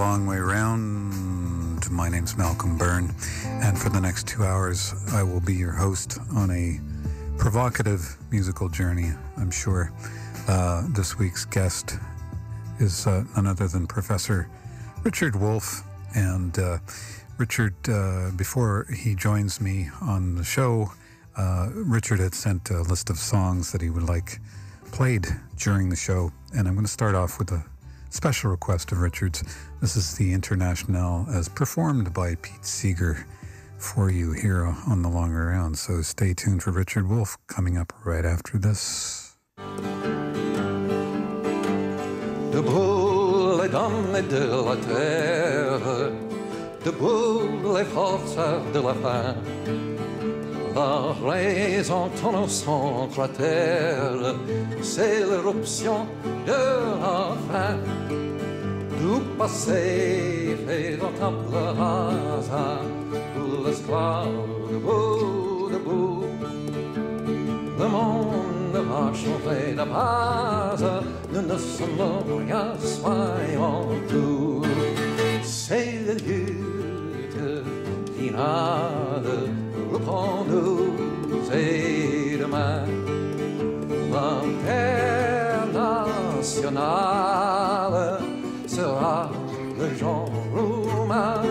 Long way round. My name's Malcolm Byrne, and for the next two hours, I will be your host on a provocative musical journey, I'm sure. Uh, this week's guest is uh, none other than Professor Richard Wolff. And uh, Richard, uh, before he joins me on the show, uh, Richard had sent a list of songs that he would like played during the show. And I'm going to start off with a special request of Richard's. This is the Internationale as performed by Pete Seeger for you here on the long round. So stay tuned for Richard Wolff coming up right after this. Les dames de la terre, debout les forces de la faim. La raison tourne son cratère, c'est l'éruption de la fin. Tout passé fait table rasa, pour l'esclave debout, debout. Le monde va changer de base, nous ne sommes rien, soyons tout. C'est la lutte finale nous et demain. L'international sera le genre roumain.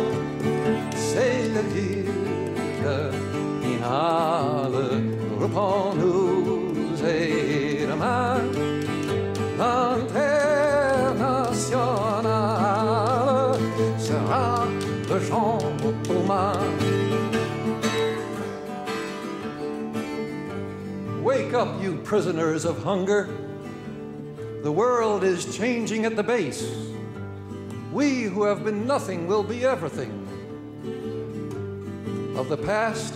C'est la lutte finale pour Wake up, you prisoners of hunger. The world is changing at the base. We who have been nothing will be everything. Of the past,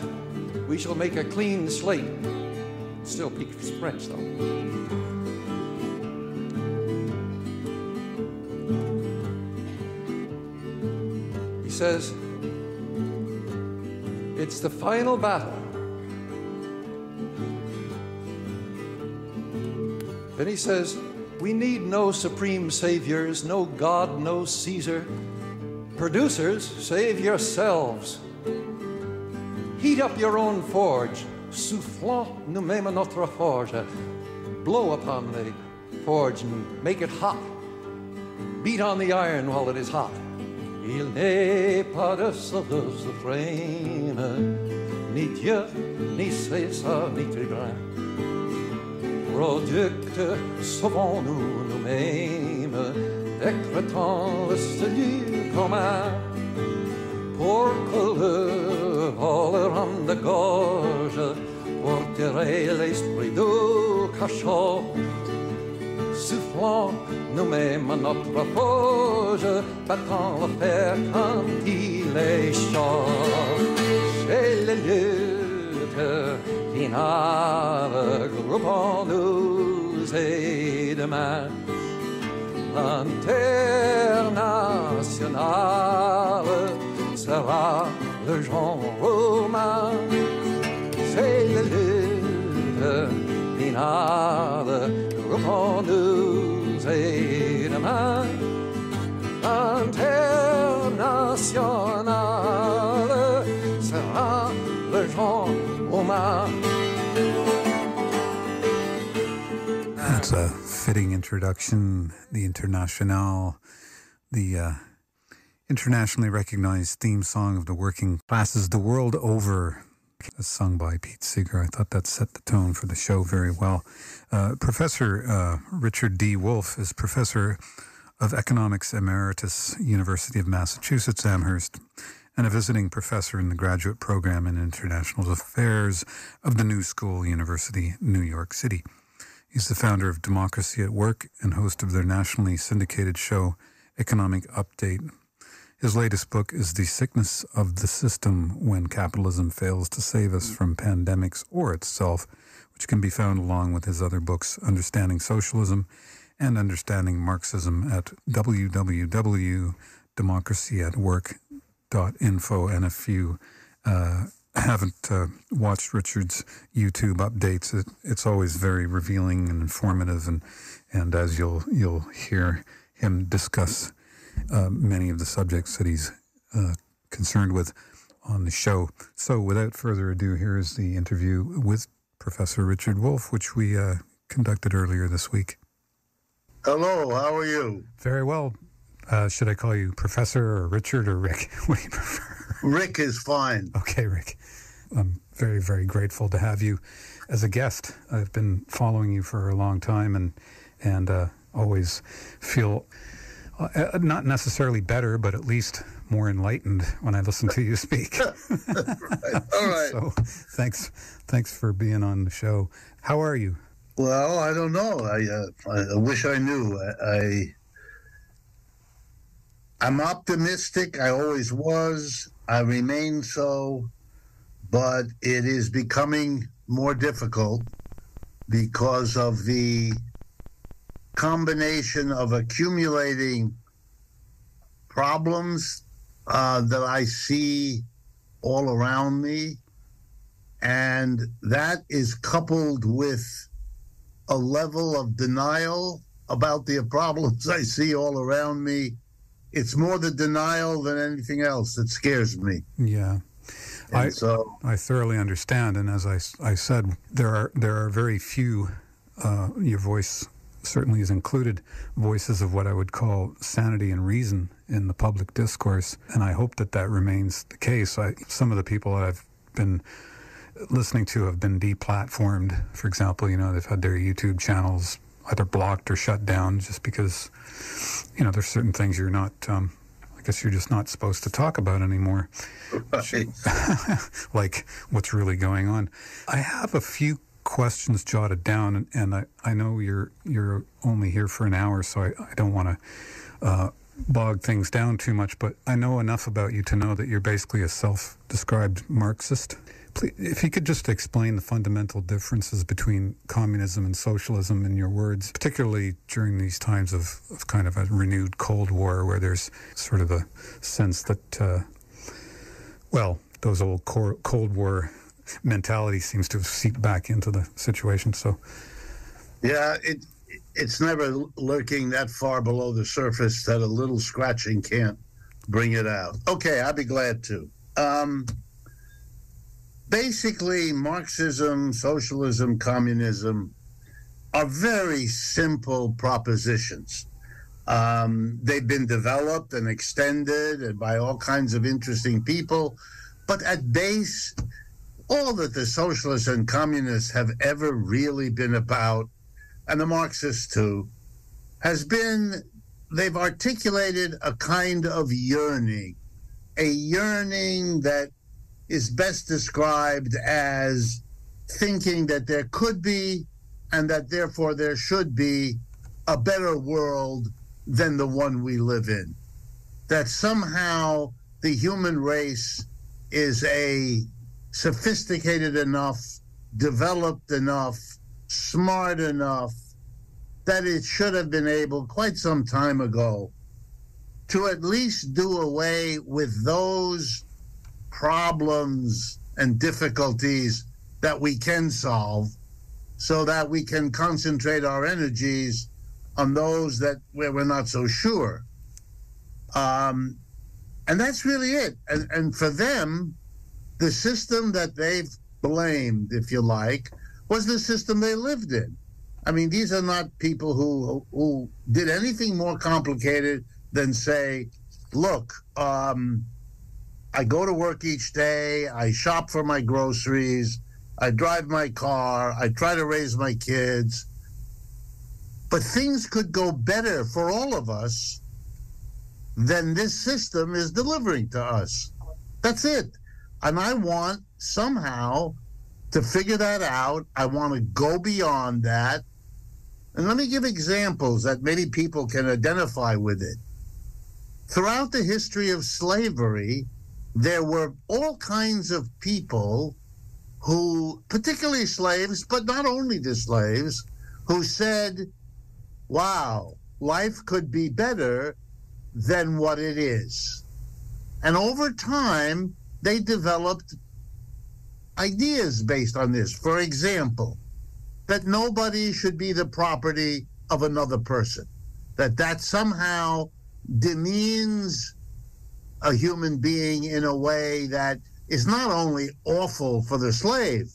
we shall make a clean slate. Still speaks French, though. He says, It's the final battle. Then he says, We need no supreme saviors, no God, no Caesar. Producers, save yourselves. Heat up your own forge. Soufflons nous-mêmes notre forge. Blow upon the forge and make it hot. Beat on the iron while it is hot. Il n'est pas de sauveuse frame, ni Dieu, ni César, ni tribun. Producte, sauvons-nous nous-mêmes, décrétant le salut commun, pour que le voleur de gorge, pour tirer l'esprit du cachot, soufflant nous-mêmes à notre forge, battant le fer quand il est chaud. Chez les luttes finale, groupons-nous et demain, l'international sera le genre romain. C'est la lutte finale, groupons-nous et demain, l'international That's a fitting introduction. The Internationale, the uh, internationally recognized theme song of the working classes the world over, as sung by Pete Seeger. I thought that set the tone for the show very well. Uh, professor uh, Richard D. Wolff is professor of economics emeritus, University of Massachusetts Amherst, and a visiting professor in the graduate program in international affairs of the New School University, New York City. He's the founder of Democracy at Work and host of their nationally syndicated show, Economic Update. His latest book is The Sickness of the System When Capitalism Fails to Save Us from Pandemics or Itself, which can be found along with his other books, Understanding Socialism and Understanding Marxism, at www.democracyatwork.info. And if you uh, haven't uh, watched Richard's YouTube updates, it, it's always very revealing and informative, and and as you'll you'll hear him discuss uh, many of the subjects that he's uh, concerned with on the show. So, without further ado, here is the interview with Professor Richard Wolff, which we uh, conducted earlier this week. Hello, how are you? Very well. Uh, should I call you Professor or Richard or Rick? What do you prefer? Rick is fine. Okay, Rick. I'm very, very grateful to have you as a guest. I've been following you for a long time and and uh, always feel uh, uh not necessarily better, but at least more enlightened when I listen to you speak. right. All right. so thanks, thanks for being on the show. How are you? Well, I don't know. I uh, I wish I knew. I, I I'm optimistic. I always was. I remain so, but it is becoming more difficult because of the combination of accumulating problems uh, that I see all around me. And that is coupled with a level of denial about the problems I see all around me. It's more the denial than anything else that scares me. Yeah. And I, so I thoroughly understand, and as I, I said, there are there are very few. Uh, your voice certainly is included voices of what I would call sanity and reason in the public discourse, and I hope that that remains the case. I, some of the people that I've been listening to have been deplatformed. For example, you know they've had their YouTube channels either blocked or shut down just because you know there's certain things you're not. Um, I guess you're just not supposed to talk about anymore. right. like what's really going on. I have a few questions jotted down, and, and I, I know you're you're only here for an hour, so I, I don't want to uh, bog things down too much. But I know enough about you to know that you're basically a self-described Marxist. Please, if you could just explain the fundamental differences between communism and socialism in your words, particularly during these times of, of kind of a renewed Cold War, where there's sort of a sense that, uh, well, those old Cold War mentality seems to have seeped back into the situation. So, yeah, it it's never lurking that far below the surface that a little scratching can't bring it out. Okay, I'd be glad to. Um, basically, Marxism, socialism, communism are very simple propositions. Um, they've been developed and extended by all kinds of interesting people, but at base, all that the socialists and communists have ever really been about, and the Marxists too, has been they've articulated a kind of yearning, a yearning that is best described as thinking that there could be and that therefore there should be a better world than the one we live in. That somehow the human race is a sophisticated enough, developed enough, smart enough that it should have been able quite some time ago to at least do away with those problems and difficulties that we can solve so that we can concentrate our energies on those that where we're not so sure. Um, and that's really it. And, and for them, the system that they've blamed, if you like, was the system they lived in. I mean, these are not people who who did anything more complicated than say, "Look, um, I go to work each day, I shop for my groceries, I drive my car, I try to raise my kids, but things could go better for all of us than this system is delivering to us." That's it. And I want somehow to figure that out. I want to go beyond that. And let me give examples that many people can identify with it. Throughout the history of slavery, there were all kinds of people who, particularly slaves, but not only the slaves, who said, wow, life could be better than what it is. And over time, they developed ideas based on this. For example, that nobody should be the property of another person, that that somehow demeans a human being in a way that is not only awful for the slave,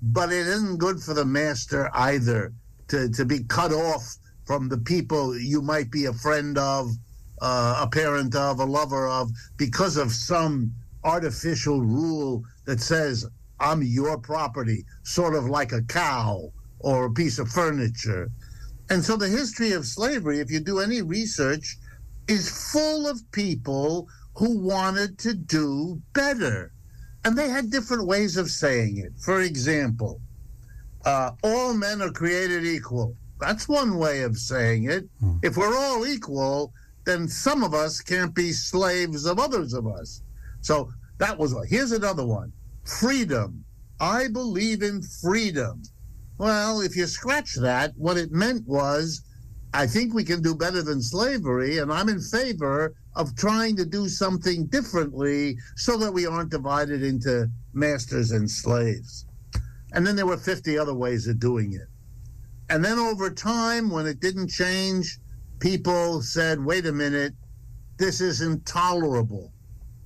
but it isn't good for the master either to, to be cut off from the people you might be a friend of, uh, a parent of, a lover of, because of some artificial rule that says, I'm your property, sort of like a cow or a piece of furniture. And so the history of slavery, if you do any research, is full of people who wanted to do better. And they had different ways of saying it. For example, uh, all men are created equal. That's one way of saying it. Hmm. If we're all equal, then some of us can't be slaves of others of us. So that was one. Here's another one freedom. I believe in freedom. Well, if you scratch that, what it meant was I think we can do better than slavery, and I'm in favor of trying to do something differently so that we aren't divided into masters and slaves. And then there were 50 other ways of doing it. And then over time, when it didn't change, people said, wait a minute, this is intolerable.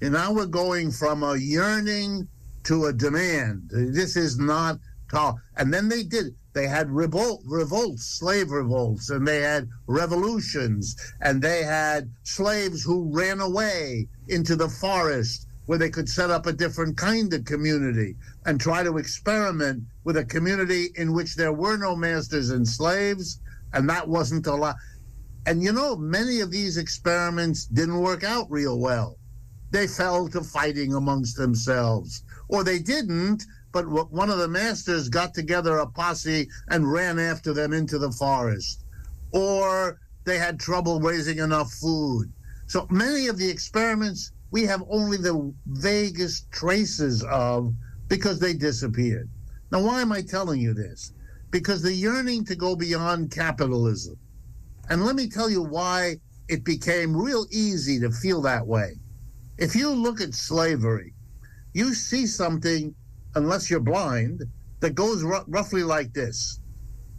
And now we're going from a yearning to a demand. This is not tolerable. And then they did. They had revolt, revolts, slave revolts, and they had revolutions, and they had slaves who ran away into the forest where they could set up a different kind of community and try to experiment with a community in which there were no masters and slaves, and that wasn't a allowed. And you know, many of these experiments didn't work out real well. They fell to fighting amongst themselves, or they didn't, but one of the masters got together a posse and ran after them into the forest, or they had trouble raising enough food. So many of the experiments we have only the vaguest traces of because they disappeared. Now, why am I telling you this? Because the yearning to go beyond capitalism. And let me tell you why it became real easy to feel that way. If you look at slavery, you see something unless you're blind, that goes r- roughly like this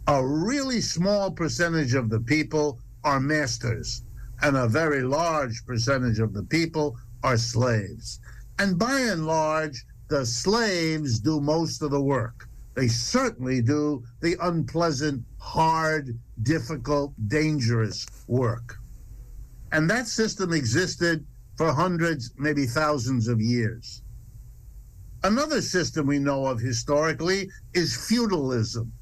A really small percentage of the people are masters, and a very large percentage of the people are slaves. And by and large, the slaves do most of the work. They certainly do the unpleasant, hard, difficult, dangerous work. And that system existed for hundreds, maybe thousands of years. Another system we know of historically is feudalism.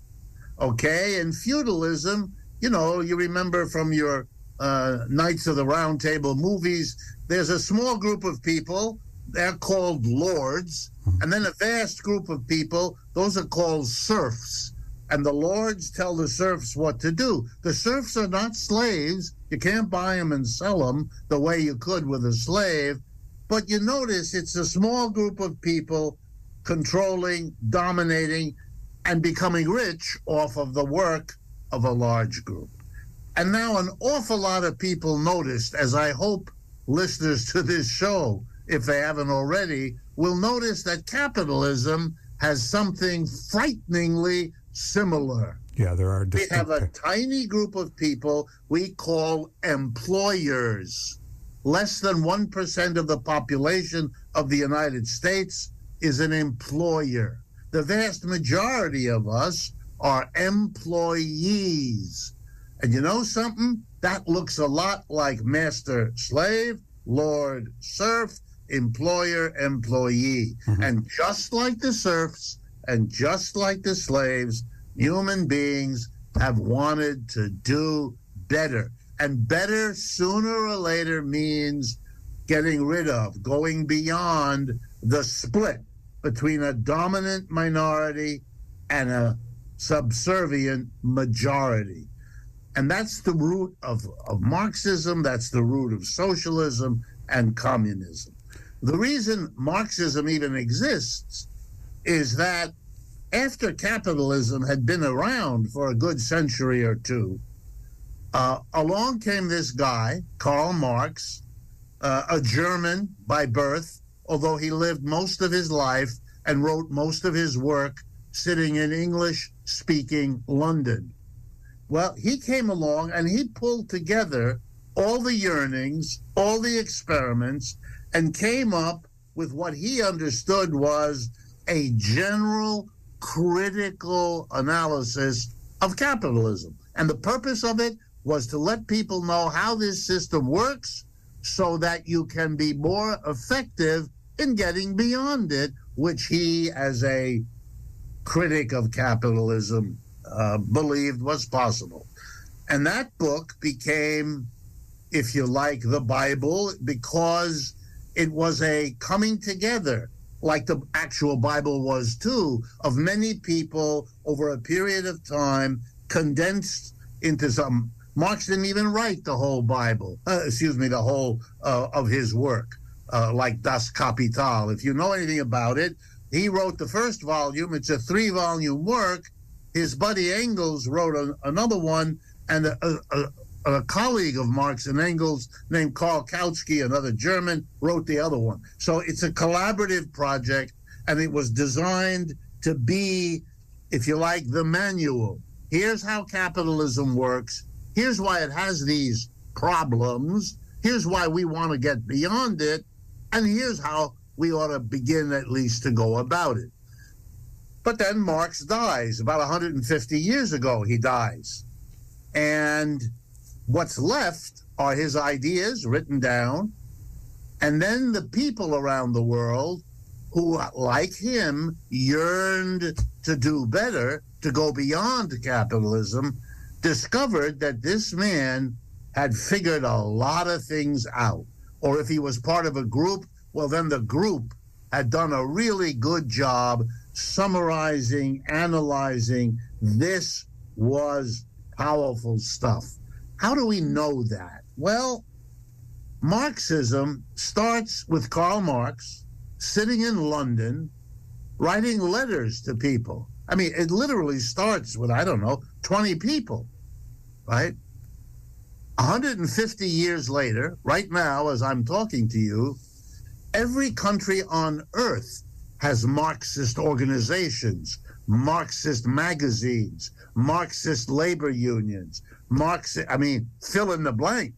Okay, and feudalism, you know, you remember from your uh, Knights of the Round Table movies, there's a small group of people, they're called lords, and then a vast group of people, those are called serfs. And the lords tell the serfs what to do. The serfs are not slaves. You can't buy them and sell them the way you could with a slave. But you notice it's a small group of people controlling, dominating, and becoming rich off of the work of a large group. And now an awful lot of people noticed, as I hope listeners to this show, if they haven't already, will notice that capitalism has something frighteningly similar. Yeah, there are. We have a tiny group of people we call employers less than 1% of the population of the United States is an employer. The vast majority of us are employees. And you know something? That looks a lot like master slave, lord serf, employer employee. Mm-hmm. And just like the serfs and just like the slaves, human beings have wanted to do better and better sooner or later means getting rid of, going beyond the split between a dominant minority and a subservient majority. And that's the root of, of Marxism, that's the root of socialism and communism. The reason Marxism even exists is that after capitalism had been around for a good century or two, uh, along came this guy, Karl Marx, uh, a German by birth, although he lived most of his life and wrote most of his work sitting in English speaking London. Well, he came along and he pulled together all the yearnings, all the experiments, and came up with what he understood was a general critical analysis of capitalism. And the purpose of it was to let people know how this system works so that you can be more effective in getting beyond it, which he, as a critic of capitalism, uh, believed was possible. And that book became, if you like, the Bible because it was a coming together, like the actual Bible was too, of many people over a period of time condensed into some. Marx didn't even write the whole Bible, uh, excuse me, the whole uh, of his work, uh, like Das Kapital. If you know anything about it, he wrote the first volume. It's a three volume work. His buddy Engels wrote a, another one, and a, a, a, colleague of Marx and Engels named Karl Kautsky, another German, wrote the other one. So it's a collaborative project, and it was designed to be, if you like, the manual. Here's how capitalism works. Here's why it has these problems. Here's why we want to get beyond it. And here's how we ought to begin at least to go about it. But then Marx dies. About 150 years ago, he dies. And what's left are his ideas written down. And then the people around the world who, like him, yearned to do better, to go beyond capitalism, discovered that this man had figured a lot of things out. Or if he was part of a group, well, then the group had done a really good job summarizing, analyzing. This was powerful stuff. How do we know that? Well, Marxism starts with Karl Marx sitting in London writing letters to people. I mean, it literally starts with, I don't know, 20 people, right? 150 years later, right now, as I'm talking to you, every country on earth has Marxist organizations, Marxist magazines, Marxist labor unions, Marxist, I mean, fill in the blank.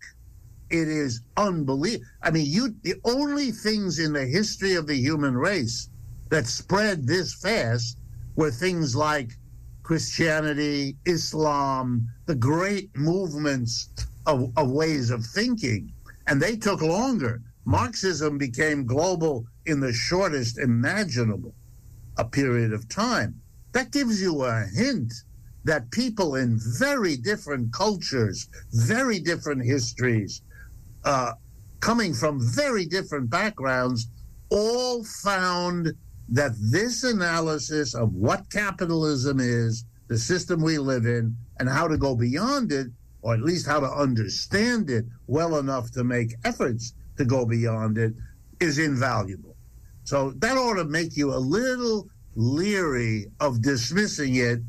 It is unbelievable. I mean, you the only things in the history of the human race that spread this fast were things like Christianity, Islam, the great movements of, of ways of thinking. And they took longer. Marxism became global in the shortest imaginable a period of time. That gives you a hint that people in very different cultures, very different histories, uh, coming from very different backgrounds, all found that this analysis of what capitalism is, the system we live in, and how to go beyond it, or at least how to understand it well enough to make efforts to go beyond it, is invaluable. So that ought to make you a little leery of dismissing it,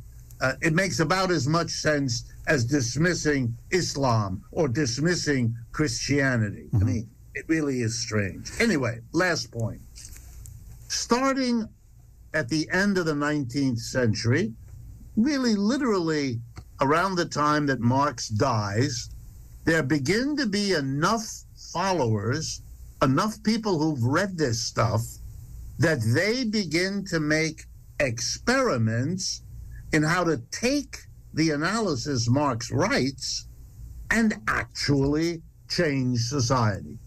uh, it makes about as much sense as dismissing Islam or dismissing Christianity. Mm-hmm. I mean, it really is strange. Anyway, last point. Starting at the end of the 19th century, really literally around the time that Marx dies, there begin to be enough followers, enough people who've read this stuff that they begin to make experiments in how to take the analysis Marx writes and actually change society.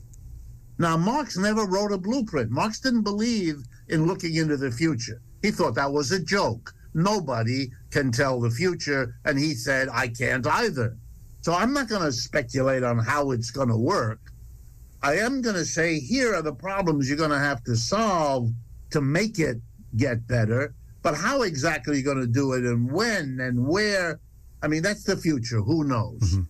Now, Marx never wrote a blueprint. Marx didn't believe in looking into the future. He thought that was a joke. Nobody can tell the future. And he said, I can't either. So I'm not going to speculate on how it's going to work. I am going to say here are the problems you're going to have to solve to make it get better. But how exactly are you're going to do it and when and where, I mean, that's the future. Who knows? Mm-hmm.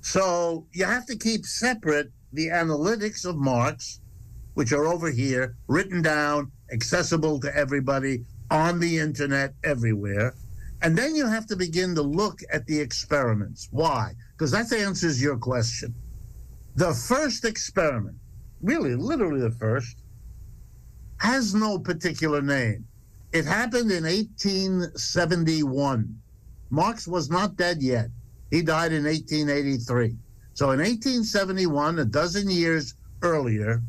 So you have to keep separate the analytics of Marx, which are over here, written down, accessible to everybody on the internet everywhere. And then you have to begin to look at the experiments. Why? Because that answers your question. The first experiment, really, literally the first, has no particular name. It happened in 1871. Marx was not dead yet. He died in 1883. So in 1871, a dozen years earlier,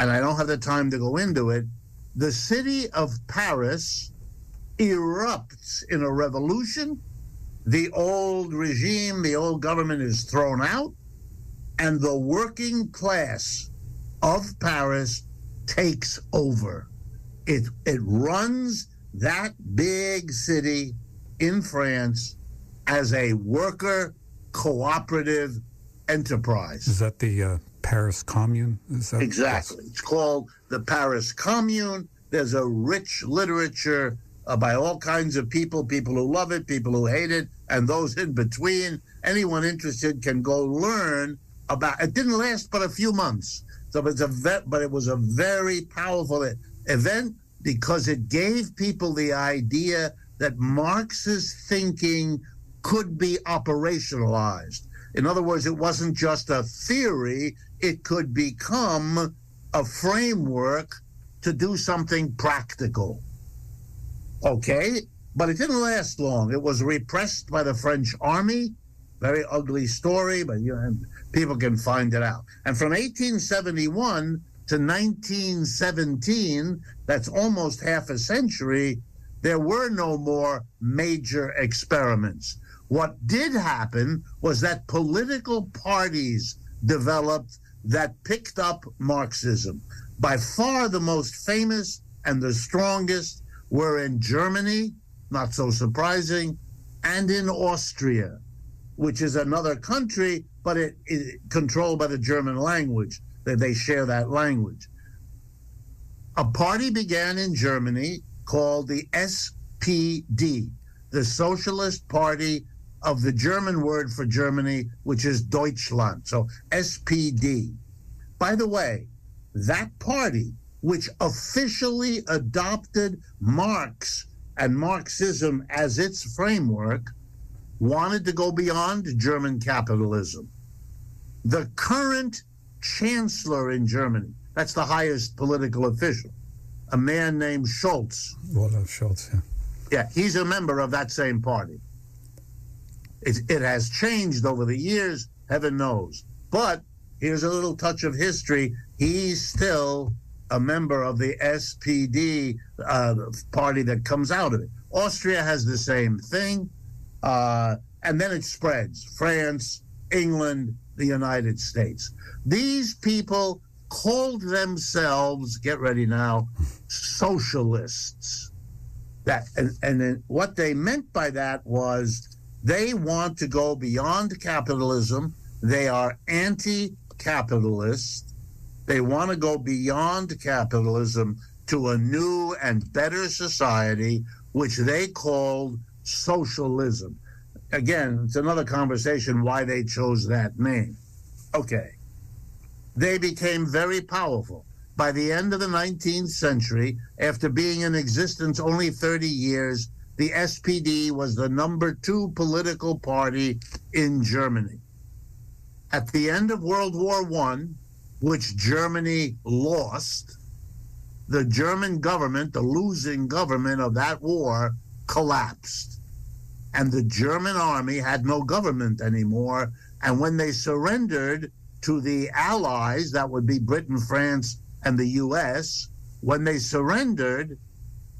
and I don't have the time to go into it, the city of Paris erupts in a revolution. The old regime, the old government is thrown out, and the working class of Paris takes over. It, it runs that big city in France as a worker cooperative enterprise. Is that the uh, Paris Commune? That, exactly. It's called the Paris Commune. There's a rich literature uh, by all kinds of people people who love it, people who hate it, and those in between. Anyone interested can go learn about it. Didn't last but a few months. So it's a vet, but it was a very powerful event because it gave people the idea that Marxist thinking could be operationalized. In other words, it wasn't just a theory, it could become a framework to do something practical. Okay, but it didn't last long. It was repressed by the French army. Very ugly story, but you know, people can find it out. And from 1871 to 1917, that's almost half a century, there were no more major experiments. What did happen was that political parties developed that picked up Marxism. By far the most famous and the strongest were in Germany, not so surprising, and in Austria, which is another country, but it is controlled by the German language. That they share that language. A party began in Germany called the SPD, the Socialist Party of the German word for Germany, which is Deutschland. So SPD. By the way, that party, which officially adopted Marx and Marxism as its framework, wanted to go beyond German capitalism. The current chancellor in Germany, that's the highest political official, a man named Scholz. Olaf Scholz, yeah. Yeah, he's a member of that same party. It, it has changed over the years, heaven knows. But here's a little touch of history. He's still a member of the SPD uh, party that comes out of it. Austria has the same thing. Uh, and then it spreads France, England, the United States. These people called themselves, get ready now, socialists. That and, and what they meant by that was they want to go beyond capitalism. They are anti capitalist. They want to go beyond capitalism to a new and better society, which they called socialism. Again, it's another conversation why they chose that name. Okay. They became very powerful. By the end of the 19th century, after being in existence only 30 years, the SPD was the number two political party in Germany. At the end of World War I, which Germany lost, the German government, the losing government of that war, collapsed. And the German army had no government anymore. And when they surrendered to the Allies, that would be Britain, France, and the US, when they surrendered,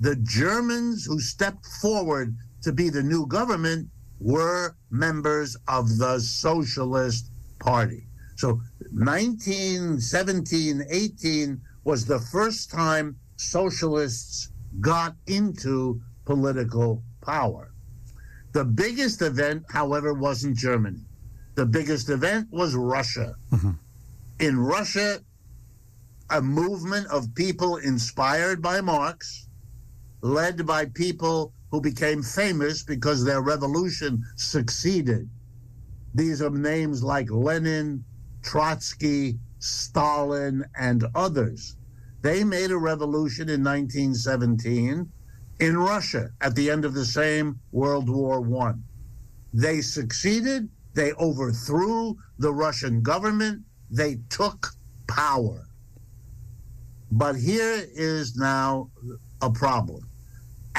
the Germans who stepped forward to be the new government were members of the Socialist Party. So 1917 18 was the first time socialists got into political power. The biggest event, however, wasn't Germany. The biggest event was Russia. Mm-hmm. In Russia, a movement of people inspired by Marx led by people who became famous because their revolution succeeded. These are names like Lenin, Trotsky, Stalin, and others. They made a revolution in 1917 in Russia at the end of the same World War I. They succeeded, they overthrew the Russian government, they took power. But here is now a problem.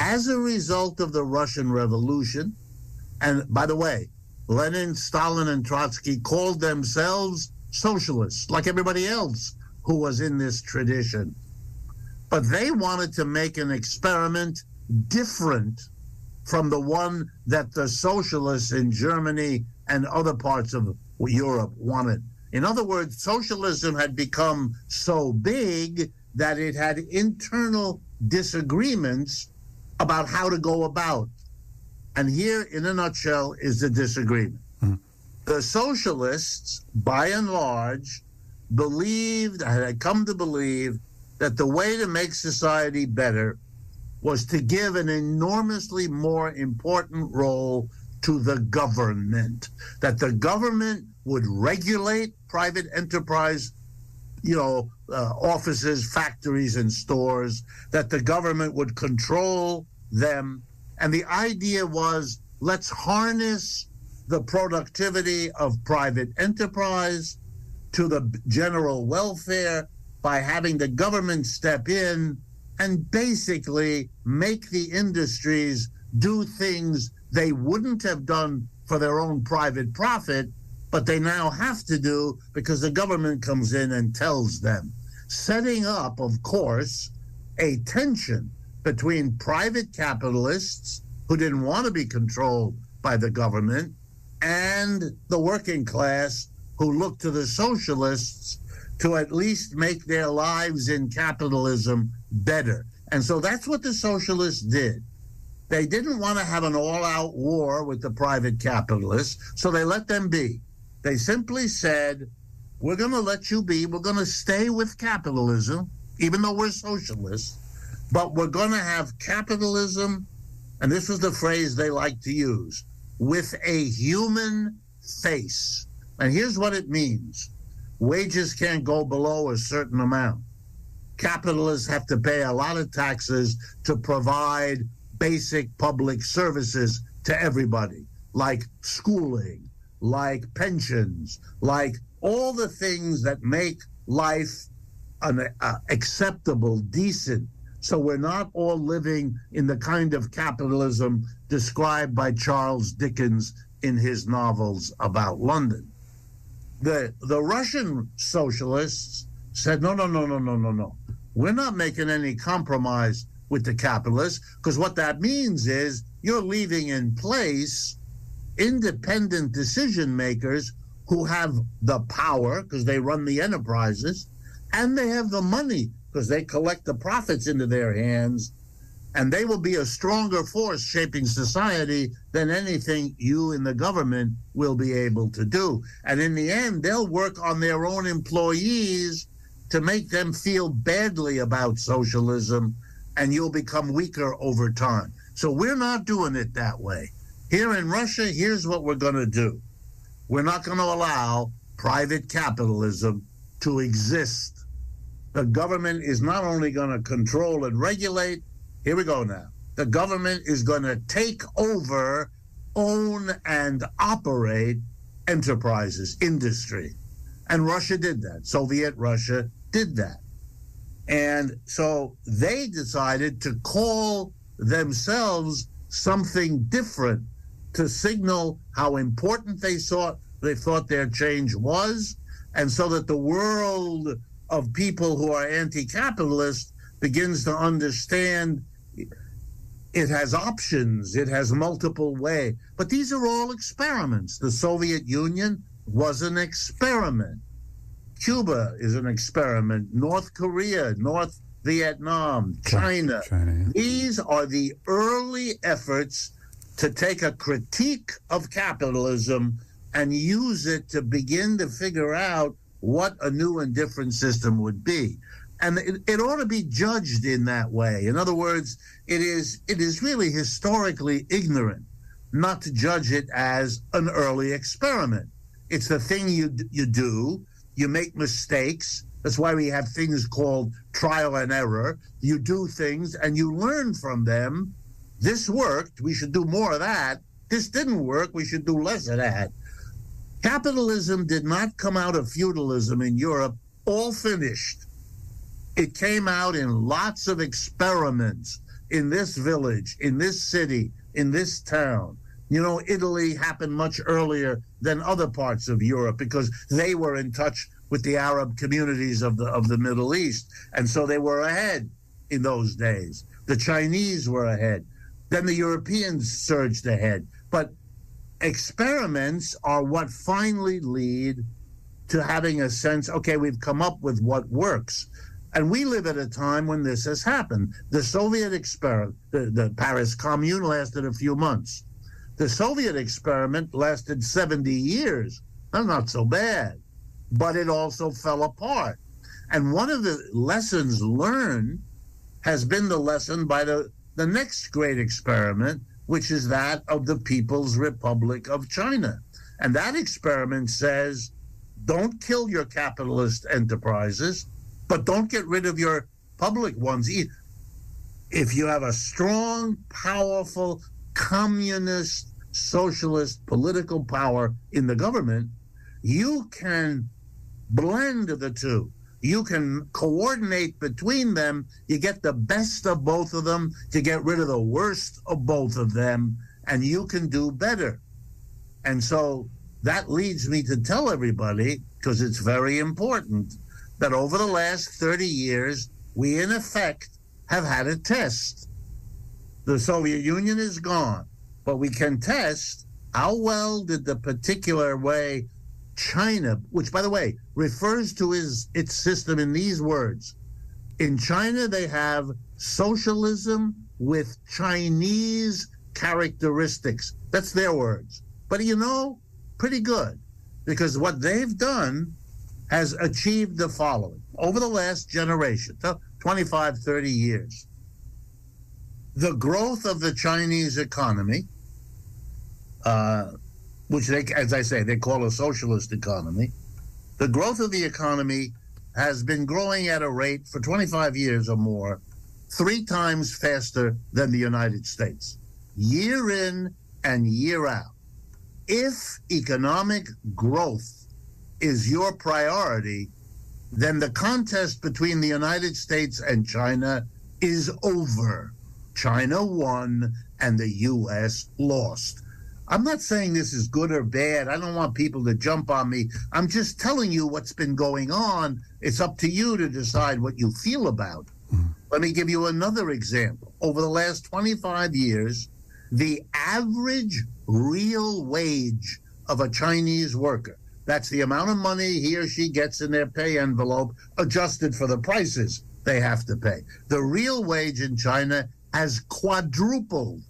As a result of the Russian Revolution, and by the way, Lenin, Stalin, and Trotsky called themselves socialists, like everybody else who was in this tradition. But they wanted to make an experiment different from the one that the socialists in Germany and other parts of Europe wanted. In other words, socialism had become so big that it had internal disagreements about how to go about. And here, in a nutshell, is the disagreement. Mm. The socialists, by and large, believed, had come to believe, that the way to make society better was to give an enormously more important role to the government, that the government would regulate private enterprise, you know, uh, offices, factories, and stores, that the government would control them. And the idea was let's harness the productivity of private enterprise to the general welfare by having the government step in and basically make the industries do things they wouldn't have done for their own private profit, but they now have to do because the government comes in and tells them. Setting up, of course, a tension between private capitalists who didn't want to be controlled by the government and the working class who looked to the socialists to at least make their lives in capitalism better. And so that's what the socialists did. They didn't want to have an all out war with the private capitalists, so they let them be. They simply said, We're going to let you be. We're going to stay with capitalism, even though we're socialists, but we're going to have capitalism, and this was the phrase they like to use, with a human face. And here's what it means wages can't go below a certain amount. Capitalists have to pay a lot of taxes to provide basic public services to everybody, like schooling, like pensions, like all the things that make life an uh, acceptable, decent. So we're not all living in the kind of capitalism described by Charles Dickens in his novels about London. The the Russian socialists said, no, no, no, no, no, no, no. We're not making any compromise with the capitalists, because what that means is you're leaving in place independent decision makers who have the power because they run the enterprises and they have the money because they collect the profits into their hands and they will be a stronger force shaping society than anything you in the government will be able to do and in the end they'll work on their own employees to make them feel badly about socialism and you'll become weaker over time. So we're not doing it that way. Here in Russia, here's what we're going to do we're not going to allow private capitalism to exist. The government is not only going to control and regulate, here we go now. The government is going to take over, own, and operate enterprises, industry. And Russia did that. Soviet Russia did that. And so they decided to call themselves something different to signal how important they thought they thought their change was, and so that the world of people who are anti-capitalist begins to understand it has options, it has multiple way. But these are all experiments. The Soviet Union was an experiment. Cuba is an experiment. North Korea, North Vietnam, China. China yeah. These are the early efforts to take a critique of capitalism and use it to begin to figure out what a new and different system would be. And it, it ought to be judged in that way. In other words, it is it is really historically ignorant not to judge it as an early experiment. It's the thing you you do you make mistakes. That's why we have things called trial and error. You do things and you learn from them. This worked. We should do more of that. This didn't work. We should do less of that. Capitalism did not come out of feudalism in Europe all finished. It came out in lots of experiments in this village, in this city, in this town. You know, Italy happened much earlier than other parts of Europe because they were in touch with the Arab communities of the of the Middle East, and so they were ahead in those days. The Chinese were ahead. Then the Europeans surged ahead. But experiments are what finally lead to having a sense okay, we've come up with what works. And we live at a time when this has happened. The Soviet experiment, the, the Paris Commune lasted a few months. The Soviet experiment lasted 70 years. That's not so bad. But it also fell apart. And one of the lessons learned has been the lesson by the, the next great experiment, which is that of the People's Republic of China. And that experiment says don't kill your capitalist enterprises, but don't get rid of your public ones either. If you have a strong, powerful, communist, socialist political power in the government, you can blend the two. You can coordinate between them. You get the best of both of them to get rid of the worst of both of them, and you can do better. And so that leads me to tell everybody, because it's very important, that over the last 30 years, we in effect have had a test. The Soviet Union is gone, but we can test how well did the particular way China, which by the way refers to his, its system in these words. In China, they have socialism with Chinese characteristics. That's their words. But you know, pretty good because what they've done has achieved the following over the last generation, 25, 30 years. The growth of the Chinese economy, uh, which they, as I say, they call a socialist economy, the growth of the economy has been growing at a rate for 25 years or more, three times faster than the United States, year in and year out. If economic growth is your priority, then the contest between the United States and China is over. China won and the U.S. lost. I'm not saying this is good or bad. I don't want people to jump on me. I'm just telling you what's been going on. It's up to you to decide what you feel about. Mm. Let me give you another example. Over the last 25 years, the average real wage of a Chinese worker, that's the amount of money he or she gets in their pay envelope adjusted for the prices they have to pay. The real wage in China has quadrupled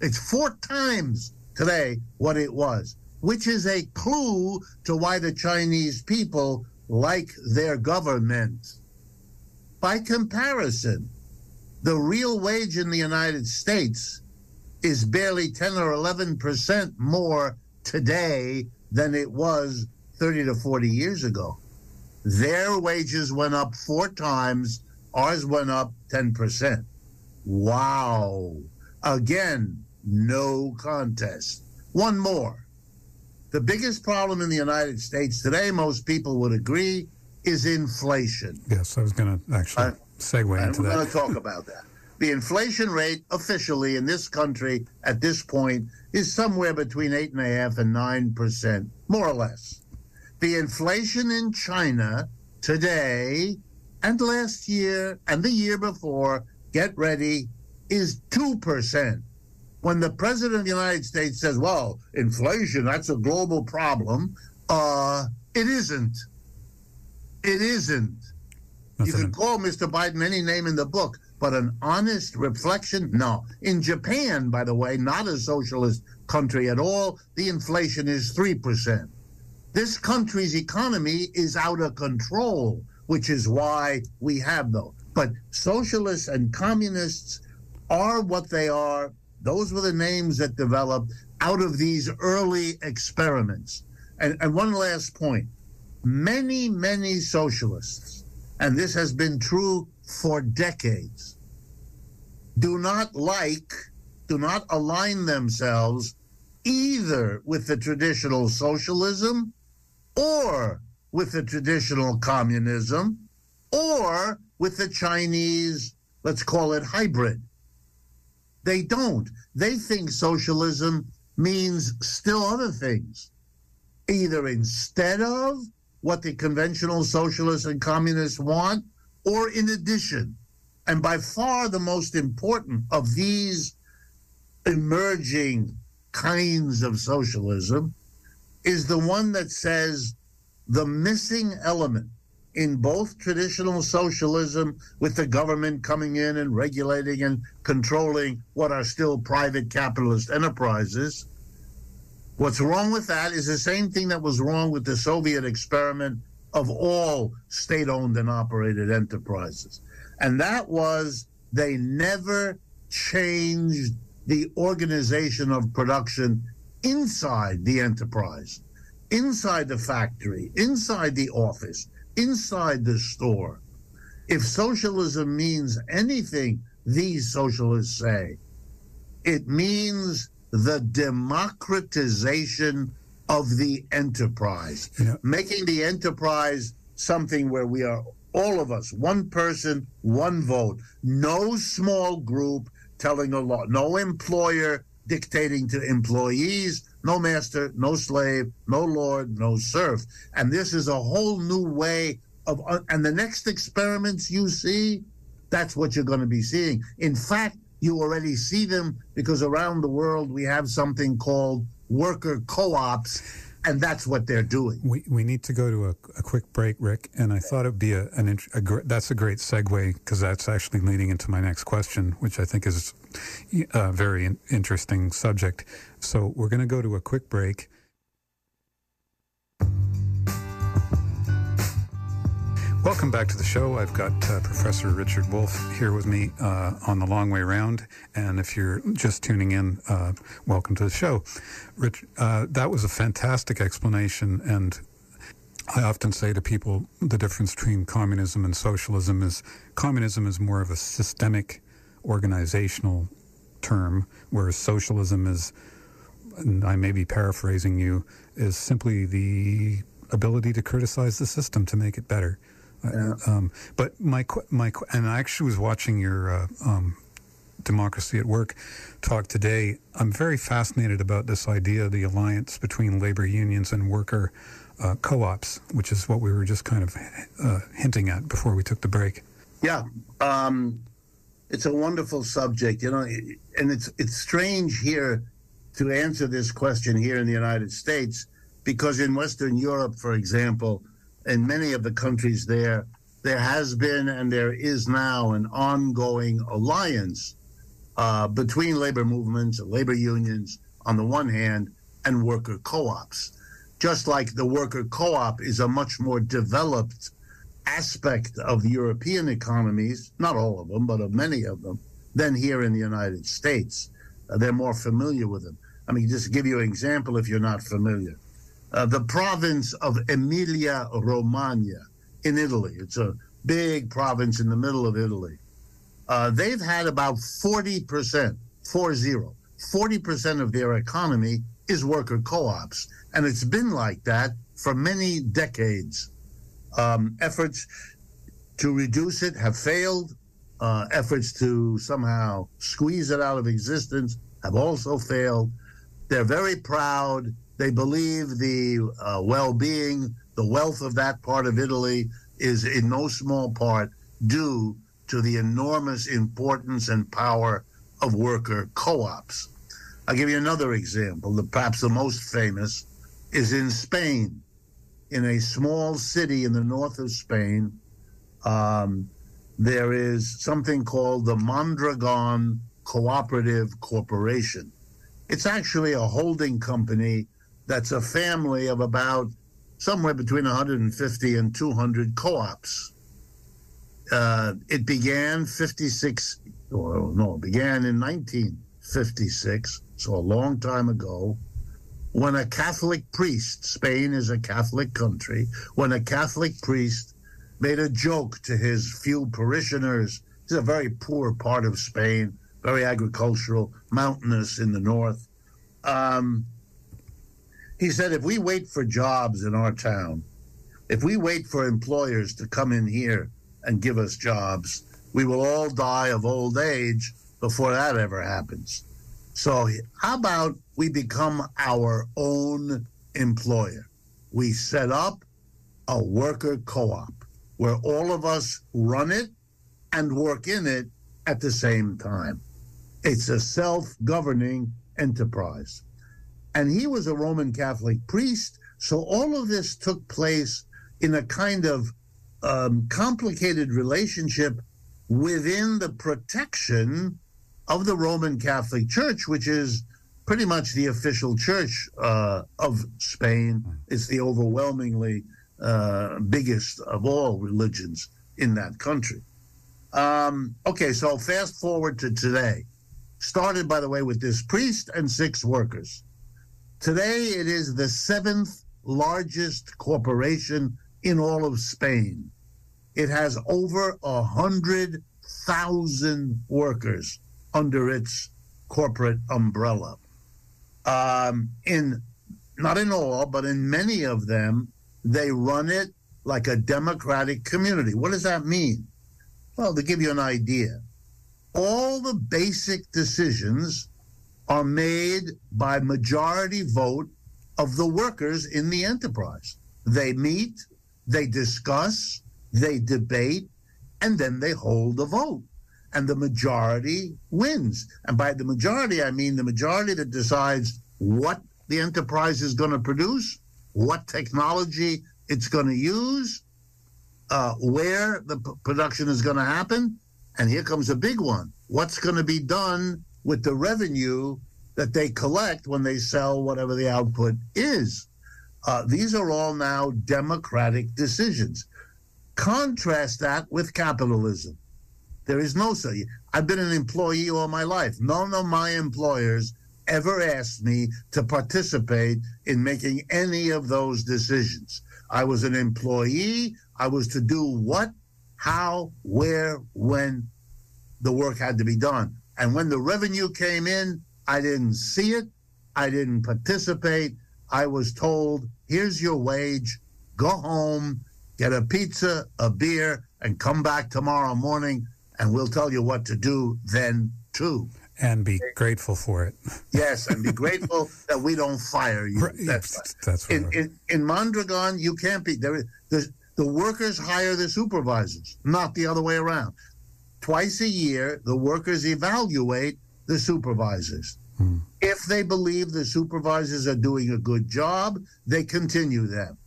it's four times today what it was, which is a clue to why the Chinese people like their government. By comparison, the real wage in the United States is barely 10 or 11% more today than it was 30 to 40 years ago. Their wages went up four times, ours went up 10%. Wow. Again, no contest. One more. The biggest problem in the United States today, most people would agree, is inflation. Yes, I was going to actually segue into we're that. We're going to talk about that. The inflation rate officially in this country at this point is somewhere between eight and a half and nine percent, more or less. The inflation in China today and last year and the year before, get ready, is two percent when the president of the United States says, well, inflation, that's a global problem, uh, it isn't. It isn't. Nothing. You can call Mr. Biden any name in the book, but an honest reflection, no. In Japan, by the way, not a socialist country at all, the inflation is 3%. This country's economy is out of control, which is why we have those. But socialists and communists are what they are those were the names that developed out of these early experiments. And, and one last point many, many socialists, and this has been true for decades, do not like, do not align themselves either with the traditional socialism or with the traditional communism or with the Chinese, let's call it hybrid. They don't. They think socialism means still other things, either instead of what the conventional socialists and communists want, or in addition. And by far the most important of these emerging kinds of socialism is the one that says the missing element in both traditional socialism with the government coming in and regulating and controlling what are still private capitalist enterprises. What's wrong with that is the same thing that was wrong with the Soviet experiment of all state owned and operated enterprises. And that was they never changed the organization of production inside the enterprise, inside the factory, inside the office, inside the store. If socialism means anything, these socialists say, it means the democratization of the enterprise, yeah. making the enterprise something where we are all of us, one person, one vote, no small group telling a lot, no employer dictating to employees, no master, no slave, no lord, no serf. And this is a whole new way of, uh, and the next experiments you see, that's what you're going to be seeing. In fact, you already see them because around the world we have something called worker co-ops and that's what they're doing. We, we need to go to a, a quick break, Rick, and I thought it'd be a, an a, that's a great segue because that's actually leading into my next question, which I think is a very in, interesting subject. So we're going to go to a quick break. Welcome back to the show. I've got uh, Professor Richard Wolff here with me uh, on the long way round. And if you're just tuning in, uh, welcome to the show. Rich, uh, that was a fantastic explanation. And I often say to people the difference between communism and socialism is communism is more of a systemic organizational term, whereas socialism is, and I may be paraphrasing you, is simply the ability to criticize the system to make it better. Yeah. Um, but my my and I actually was watching your uh, um, democracy at work talk today. I'm very fascinated about this idea, the alliance between labor unions and worker uh, co-ops, which is what we were just kind of uh, hinting at before we took the break. Yeah, um, it's a wonderful subject, you know, and it's it's strange here to answer this question here in the United States because in Western Europe, for example in many of the countries there, there has been and there is now an ongoing alliance uh, between labor movements labor unions on the one hand and worker co ops. Just like the worker co op is a much more developed aspect of European economies, not all of them, but of many of them, than here in the United States. Uh, they're more familiar with them. I mean, just give you an example if you're not familiar. Uh, the province of Emilia Romagna in Italy. It's a big province in the middle of Italy. Uh, they've had about 40%, 40, 40% of their economy is worker co ops. And it's been like that for many decades. Um, efforts to reduce it have failed. Uh, efforts to somehow squeeze it out of existence have also failed. They're very proud they believe the uh, well being, the wealth of that part of Italy is in no small part due to the enormous importance and power of worker co ops. I'll give you another example. The, perhaps the most famous is in Spain, in a small city in the north of Spain. Um, there is something called the Mondragon Cooperative Corporation. It's actually a holding company that's a family of about somewhere between 150 and 200 co-ops. Uh, it began 56, or no, it began in 1956, so a long time ago, when a Catholic priest, Spain is a Catholic country, when a Catholic priest made a joke to his few parishioners. It's a very poor part of Spain, very agricultural, mountainous in the north. Um, he said, if we wait for jobs in our town, if we wait for employers to come in here and give us jobs, we will all die of old age before that ever happens. So, how about we become our own employer? We set up a worker co op where all of us run it and work in it at the same time. It's a self governing enterprise. And he was a Roman Catholic priest. So all of this took place in a kind of um, complicated relationship within the protection of the Roman Catholic Church, which is pretty much the official church uh, of Spain. It's the overwhelmingly uh, biggest of all religions in that country. Um, okay, so fast forward to today. Started, by the way, with this priest and six workers. Today, it is the seventh largest corporation in all of Spain. It has over a hundred thousand workers under its corporate umbrella. Um, in not in all, but in many of them, they run it like a democratic community. What does that mean? Well, to give you an idea, all the basic decisions are made by majority vote of the workers in the enterprise. They meet, they discuss, they debate, and then they hold a vote. And the majority wins. And by the majority, I mean the majority that decides what the enterprise is going to produce, what technology it's going to use, uh, where the p- production is going to happen. And here comes a big one. What's going to be done with the revenue that they collect when they sell whatever the output is? Uh, these are all now democratic decisions. Contrast that with capitalism. There is no say. I've been an employee all my life. None of my employers ever asked me to participate in making any of those decisions. I was an employee. I was to do what, how, where, when the work had to be done. And when the revenue came in, I didn't see it. I didn't participate. I was told, here's your wage. Go home, get a pizza, a beer, and come back tomorrow morning, and we'll tell you what to do then, too. And be grateful for it. Yes, and be grateful that we don't fire you. Right, That's. That's right. In, in, in Mondragon, you can't be there. The, the workers hire the supervisors, not the other way around. Twice a year, the workers evaluate the supervisors. Hmm. If they believe the supervisors are doing a good job, they continue them.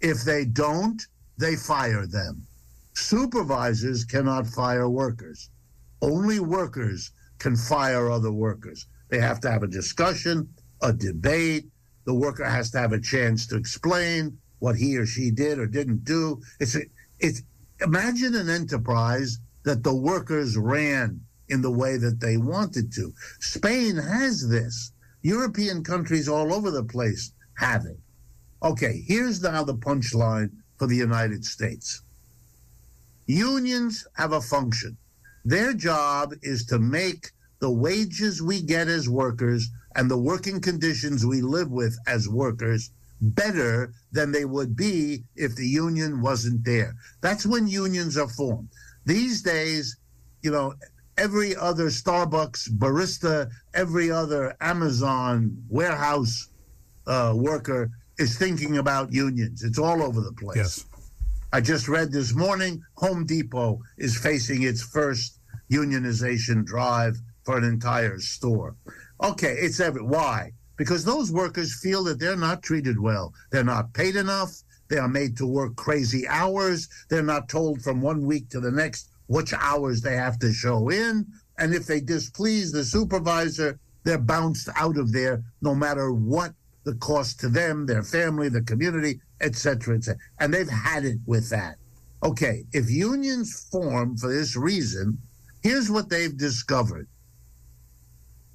If they don't, they fire them. Supervisors cannot fire workers. Only workers can fire other workers. They have to have a discussion, a debate. The worker has to have a chance to explain what he or she did or didn't do. It's a, it's imagine an enterprise that the workers ran in the way that they wanted to. Spain has this. European countries all over the place have it. Okay, here's now the punchline for the United States. Unions have a function. Their job is to make the wages we get as workers and the working conditions we live with as workers better than they would be if the union wasn't there. That's when unions are formed. These days, you know, every other Starbucks barista, every other Amazon warehouse uh, worker is thinking about unions. It's all over the place. yes. I just read this morning Home Depot is facing its first unionization drive for an entire store. Okay, it's every why? Because those workers feel that they're not treated well. They're not paid enough. They are made to work crazy hours. They're not told from one week to the next which hours they have to show in. And if they displease the supervisor, they're bounced out of there no matter what the cost to them, their family, the community, et cetera, et cetera. And they've had it with that. Okay, if unions form for this reason, here's what they've discovered.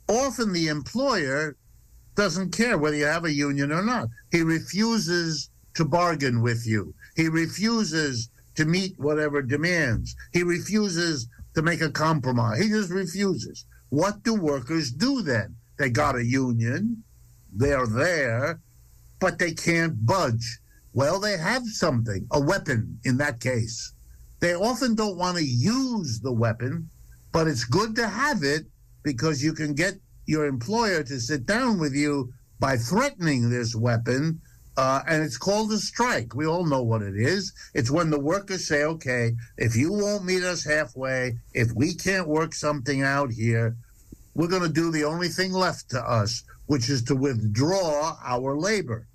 Often the employer doesn't care whether you have a union or not. He refuses to bargain with you. He refuses to meet whatever demands. He refuses to make a compromise. He just refuses. What do workers do then? They got a union, they're there, but they can't budge. Well, they have something, a weapon in that case. They often don't want to use the weapon, but it's good to have it because you can get your employer to sit down with you by threatening this weapon. Uh, and it's called a strike. We all know what it is. It's when the workers say, okay, if you won't meet us halfway, if we can't work something out here, we're going to do the only thing left to us, which is to withdraw our labor.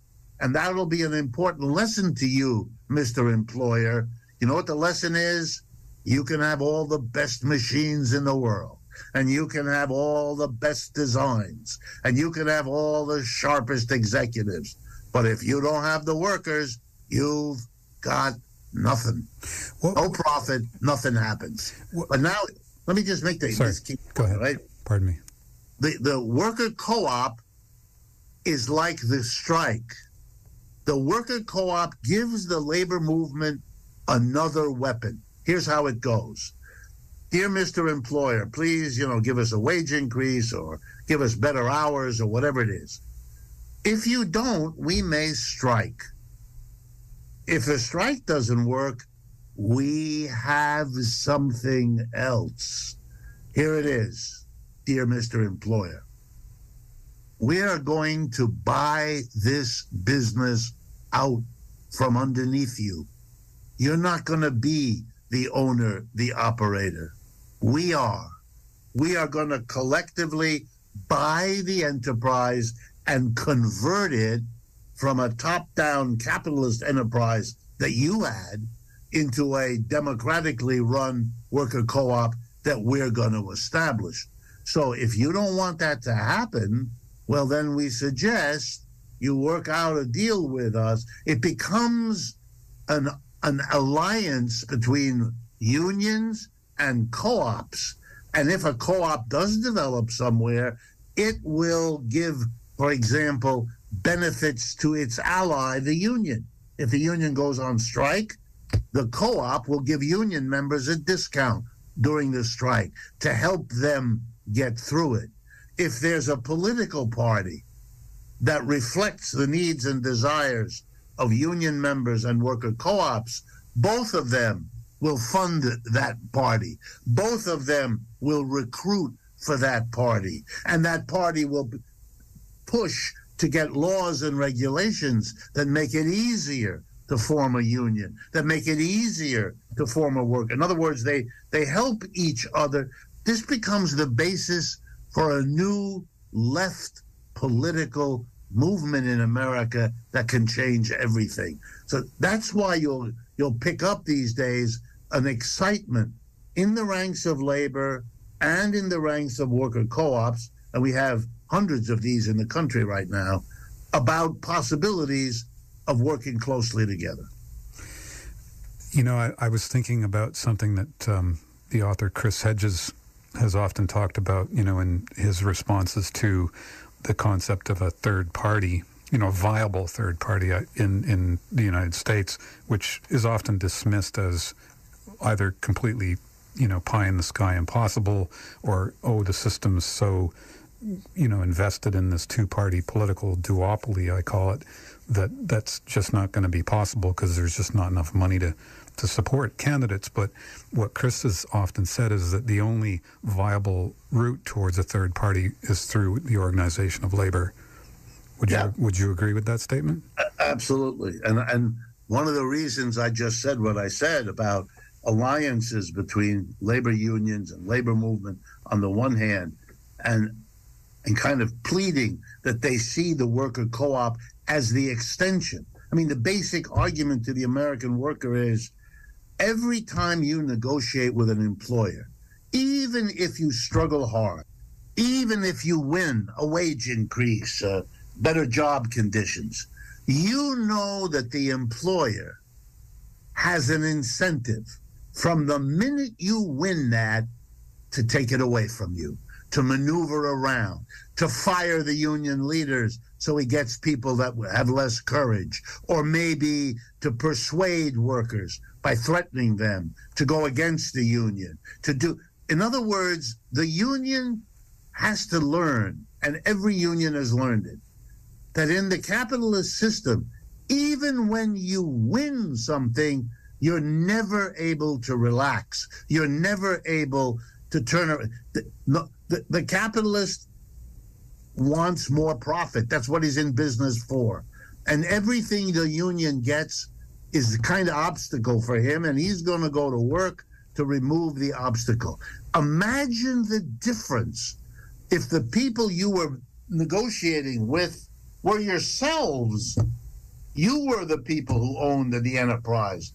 And that'll be an important lesson to you, Mr. Employer. You know what the lesson is? You can have all the best machines in the world and you can have all the best designs and you can have all the sharpest executives. But if you don't have the workers, you've got nothing. What, no profit, nothing happens. What, but now, let me just make the sorry, key go ahead. Right? Pardon me. The the worker co-op is like the strike. The worker co-op gives the labor movement another weapon. Here's how it goes dear Mr. Employer, please, you know, give us a wage increase or give us better hours or whatever it is. If you don't, we may strike. If the strike doesn't work, we have something else. Here it is, dear Mr. Employer. We are going to buy this business out from underneath you. You're not going to be the owner, the operator. We are. We are going to collectively buy the enterprise and convert it from a top down capitalist enterprise that you had into a democratically run worker co op that we're going to establish. So if you don't want that to happen, well, then we suggest you work out a deal with us. It becomes an, an alliance between unions and co ops. And if a co op does develop somewhere, it will give, for example, benefits to its ally, the union. If the union goes on strike, the co op will give union members a discount during the strike to help them get through it. If there's a political party that reflects the needs and desires of union members and worker co ops, both of them will fund that party. Both of them will recruit for that party. And that party will push to get laws and regulations that make it easier to form a union, that make it easier to form a work. In other words, they, they help each other. This becomes the basis for a new left political movement in America that can change everything. So that's why you'll you'll pick up these days an excitement in the ranks of labor and in the ranks of worker co-ops, and we have hundreds of these in the country right now, about possibilities of working closely together. You know, I, I was thinking about something that um, the author Chris Hedges has often talked about, you know, in his responses to the concept of a third party, you know, a viable third party uh, in, in the United States, which is often dismissed as either completely, you know, pie in the sky impossible, or oh, the system's so, you know, invested in this two-party political duopoly, I call it, that that's just not going to be possible because there's just not enough money to to support candidates. But what Chris has often said is that the only viable route towards a third party is through the organization of labor. Would yeah. you would you agree with that statement? Absolutely, and and one of the reasons I just said what I said about alliances between labor unions and labor movement on the one hand, and and kind of pleading that they see the worker co-op as the extension. I mean, the basic argument to the American worker is every time you negotiate with an employer, even if you struggle hard, even if you win a wage increase, uh, better job conditions, you know that the employer has an incentive from the minute you win that to take it away from you, to maneuver around, to fire the union leaders so he gets people that have less courage, or maybe to persuade workers by threatening them to go against the union, to do. In other words, the union has to learn, and every union has learned it, that in the capitalist system, even when you win something, you're never able to relax. You're never able to turn around. The, The, the capitalist wants more profit. That's what he's in business for. And everything the union gets is the kind of obstacle for him, and he's going to go to work to remove the obstacle. Imagine the difference if the people you were negotiating with were yourselves. You were the people who owned the enterprise.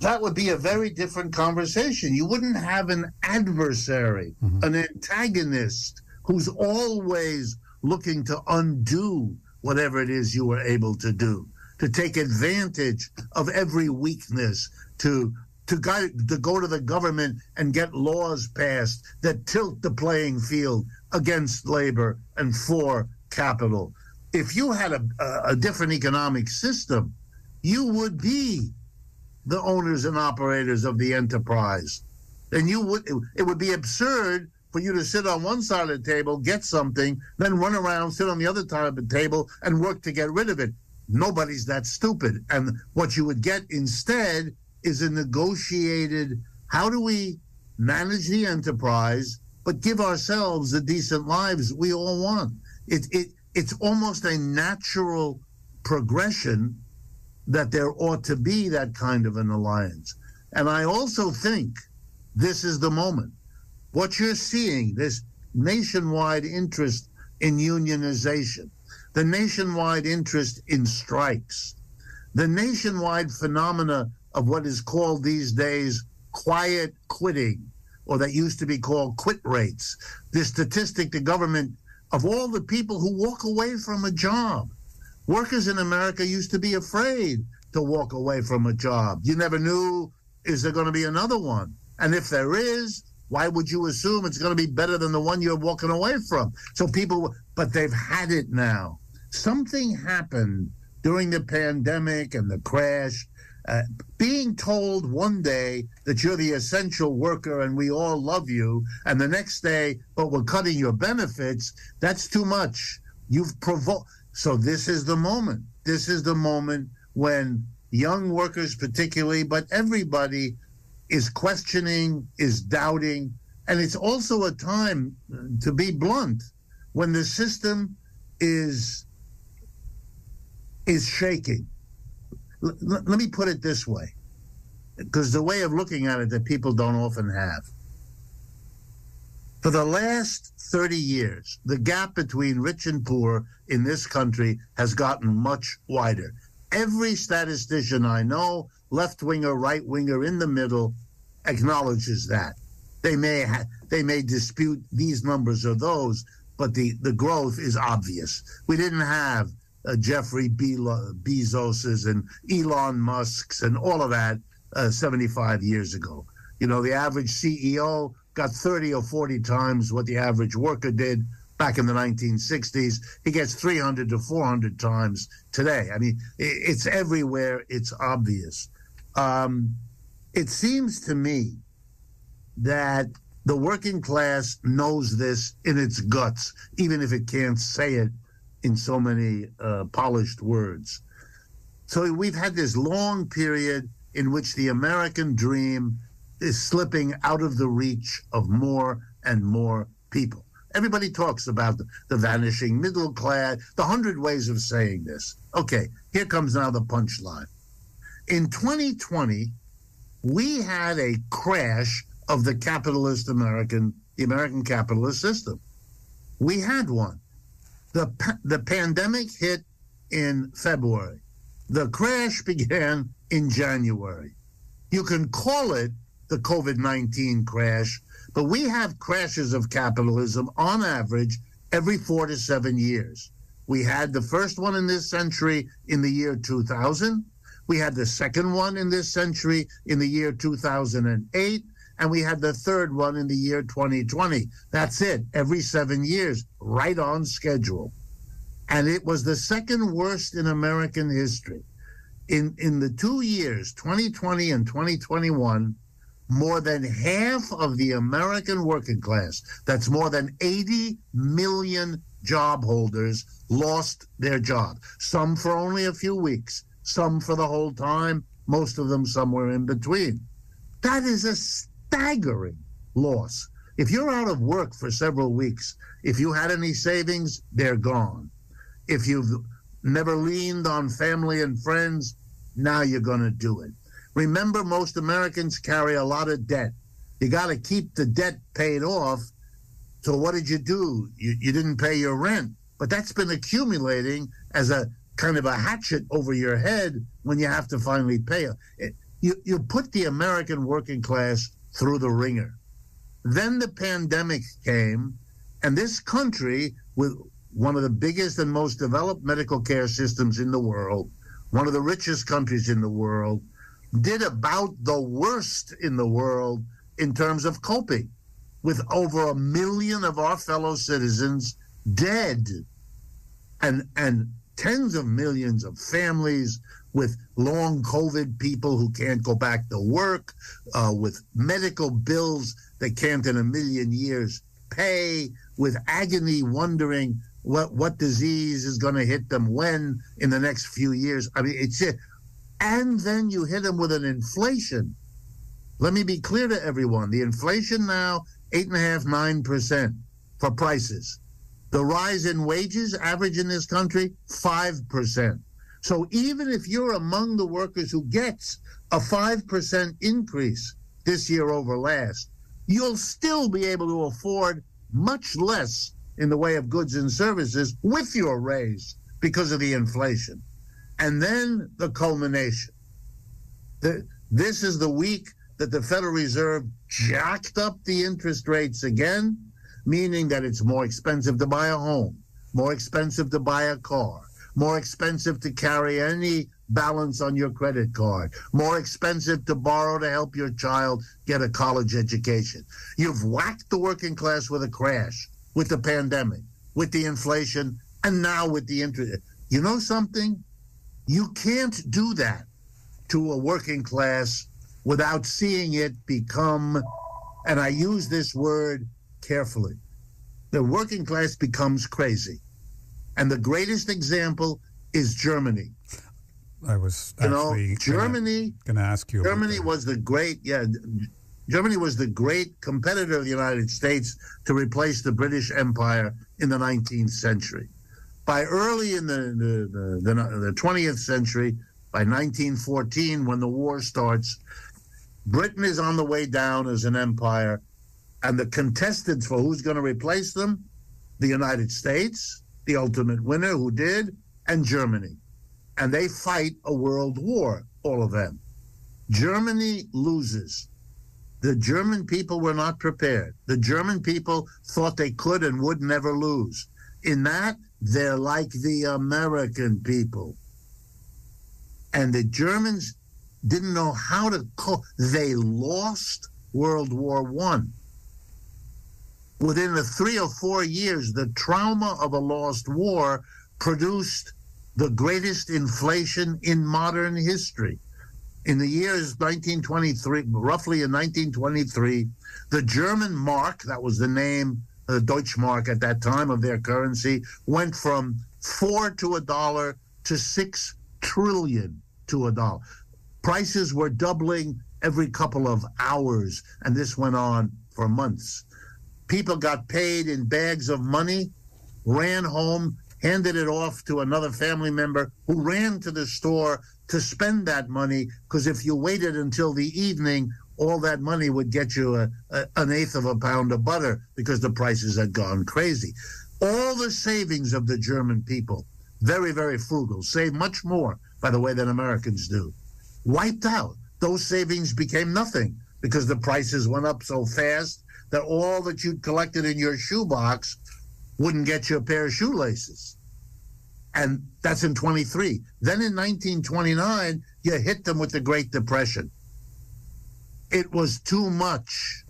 That would be a very different conversation. You wouldn't have an adversary, mm-hmm. an antagonist who's always looking to undo whatever it is you were able to do, to take advantage of every weakness, to to go, to go to the government and get laws passed that tilt the playing field against labor and for capital. If you had a, a different economic system, you would be the owners and operators of the enterprise. And you would it would be absurd for you to sit on one side of the table, get something, then run around, sit on the other side of the table, and work to get rid of it. Nobody's that stupid. And what you would get instead is a negotiated how do we manage the enterprise but give ourselves the decent lives we all want. It, it, it's almost a natural progression that there ought to be that kind of an alliance. And I also think this is the moment. What you're seeing, this nationwide interest in unionization, the nationwide interest in strikes, the nationwide phenomena of what is called these days quiet quitting, or that used to be called quit rates. The statistic the government of all the people who walk away from a job. Workers in America used to be afraid to walk away from a job. You never knew, is there going to be another one? And if there is, why would you assume it's going to be better than the one you're walking away from? So people, but they've had it now. Something happened during the pandemic and the crash uh, being told one day that you're the essential worker and we all love you, and the next day, but we're cutting your benefits, that's too much. You've provoked. So, this is the moment. This is the moment when young workers, particularly, but everybody is questioning, is doubting. And it's also a time, to be blunt, when the system is is shaking l- let me put it this way, because the way of looking at it that people don't often have. For the last 30 years, the gap between rich and poor in this country has gotten much wider. Every statistician I know, left winger, right winger, in the middle, acknowledges that. They may ha- they may dispute these numbers or those, but the, the growth is obvious. We didn't have uh, Jeffrey Be- Bezos's and Elon Musk's and all of that uh, 75 years ago. You know, the average CEO got 30 or 40 times what the average worker did back in the 1960s. He gets 300 to 400 times today. I mean, it's everywhere. It's obvious. Um, it seems to me that the working class knows this in its guts, even if it can't say it in so many uh, polished words. So we've had this long period in which the American dream is slipping out of the reach of more and more people. Everybody talks about the, the vanishing middle class, the hundred ways of saying this. Okay, here comes now the punchline. In 2020, we had a crash of the capitalist American, the American capitalist system. We had one. The, the pandemic hit in February. The crash began in January. You can call it the COVID 19 crash, but we have crashes of capitalism on average every four to seven years. We had the first one in this century in the year 2000. We had the second one in this century in the year 2008 and we had the third one in the year 2020. That's it, every seven years, right on schedule. And it was the second worst in American history. In, in the two years, 2020 and 2021, more than half of the American working class, that's more than 80 million job holders, lost their job. Some for only a few weeks, some for the whole time, most of them somewhere in between. That is a staggering loss. If you're out of work for several weeks, if you had any savings, they're gone. If you've never leaned on family and friends, now you're going to do it. Remember, most Americans carry a lot of debt. You got to keep the debt paid off. So, what did you do? You, you didn't pay your rent, but that's been accumulating as a kind of a hatchet over your head when you have to finally pay it. You, you put the American working class through the ringer. Then the pandemic came, and this country, with one of the biggest and most developed medical care systems in the world, one of the richest countries in the world, did about the worst in the world in terms of coping, with over a million of our fellow citizens dead and and tens of millions of families with long COVID people who can't go back to work, uh, with medical bills they can't in a million years pay, with agony wondering what what disease is going to hit them when in the next few years. I mean, it's it. And then you hit them with an inflation. Let me be clear to everyone: the inflation now eight and a half, nine percent for prices. The rise in wages, average in this country, 5%. So even if you're among the workers who gets a 5% increase this year over last, you'll still be able to afford much less in the way of goods and services with your raise because of the inflation. And then the culmination. The, this is the week that the Federal Reserve jacked up the interest rates again meaning that it's more expensive to buy a home, more expensive to buy a car, more expensive to carry any balance on your credit card, more expensive to borrow to help your child get a college education. You've whacked the working class with a crash, with the pandemic, with the inflation, and now with the interest. You know something? You can't do that to a working class without seeing it become, and I use this word carefully. The working class becomes crazy. And the greatest example is Germany. I was you know Germany going to ask you. Germany was the great yeah. Germany was the great competitor of the United States to replace the British Empire in the 19th century. By early in the, the, the, the 20th century, by 1914, when the war starts, Britain is on the way down as an empire, and the contestants for who's going to replace them the United States, the ultimate winner who did, and Germany. And they fight a world war, all of them. Germany loses. The German people were not prepared. The German people thought they could and would never lose. In that, they're like the American people. And the Germans didn't know how to cope. They lost World War One within the three or four years, the trauma of a lost war produced the greatest inflation in modern history. In the years 1923, roughly in 1923, the German mark, that was the name, the Deutschmark at that time of their currency, went from four to a dollar to six trillion to a dollar. Prices were doubling every couple of hours, and this went on for months people got paid in bags of money, ran home, handed it off to another family member who ran to the store to spend that money because if you waited until the evening, all that money would get you a, a, an eighth of a pound of butter because the prices had gone crazy. All the savings of the German people, very, very frugal, save much more, by the way, than Americans do, wiped out. Those savings became nothing because the prices went up so fast that all that you'd collected in your shoebox wouldn't get you a pair of shoelaces. And that's in 23. Then in 1929, you hit them with the Great Depression. It was too much.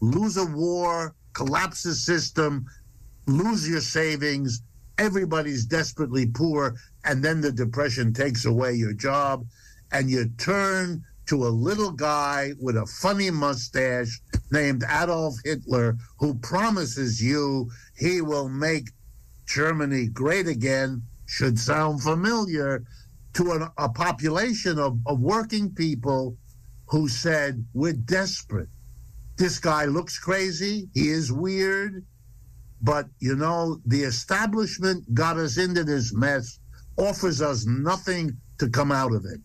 Lose a war, collapse the system, lose your savings, everybody's desperately poor, and then the depression takes away your job, and you turn to a little guy with a funny mustache named Adolf Hitler who promises you he will make Germany great again should sound familiar to an, a population of, of working people who said, We're desperate. this guy looks crazy. He is weird. But, you know, the establishment got us into this mess, offers us nothing to come out of it.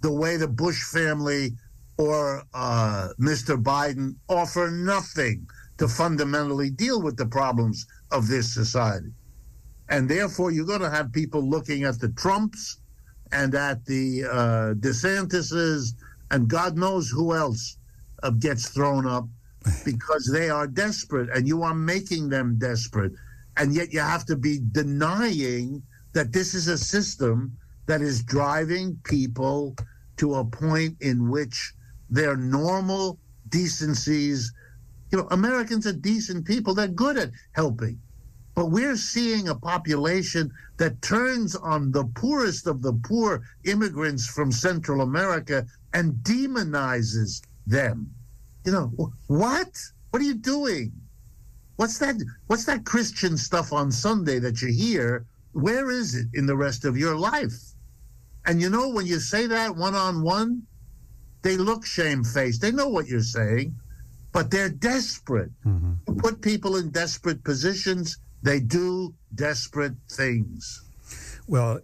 The way the Bush family or uh, Mr. Biden offer nothing to fundamentally deal with the problems of this society. And therefore, you're going to have people looking at the Trumps and at the uh, DeSantises and God knows who else uh, gets thrown up because they are desperate and you are making them desperate. And yet you have to be denying that this is a system that is driving people to a point in which their normal decencies, you know, Americans are decent people. They're good at helping. But we're seeing a population that turns on the poorest of the poor immigrants from Central America and demonizes them. You know, what? What are you doing? What's that what's that Christian stuff on Sunday that you hear? Where is it in the rest of your life? And you know when you say that one on one, they look shamefaced. They know what you're saying, but they're desperate. Mm-hmm. Put people in desperate positions, they do desperate things. Well,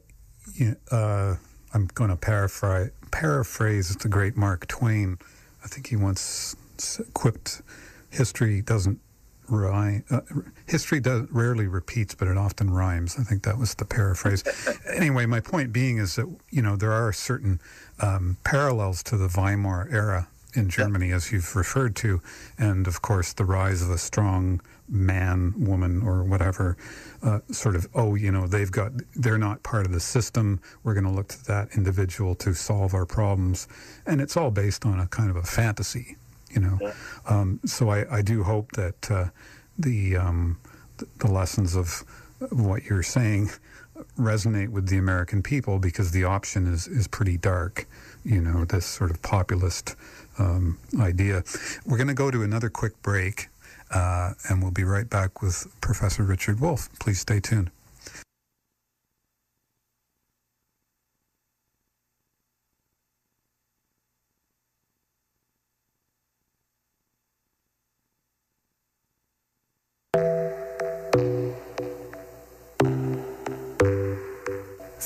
uh, I'm going to paraphrase paraphrase the great Mark Twain. I think he once quipped, "History doesn't rhyme. Uh, history does rarely repeats, but it often rhymes." I think that was the paraphrase. anyway, my point being is that you know there are certain um, parallels to the Weimar era in Germany, as you've referred to, and of course the rise of a strong man, woman, or whatever, uh, sort of, oh, you know, they've got, they're not part of the system. We're going to look to that individual to solve our problems. And it's all based on a kind of a fantasy, you know. Yeah. Um, so I, I do hope that uh, the, um, the lessons of what you're saying resonate with the American people because the option is, is pretty dark, you know, this sort of populist um, idea. We're going to go to another quick break. Uh, and we'll be right back with Professor Richard Wolff. Please stay tuned.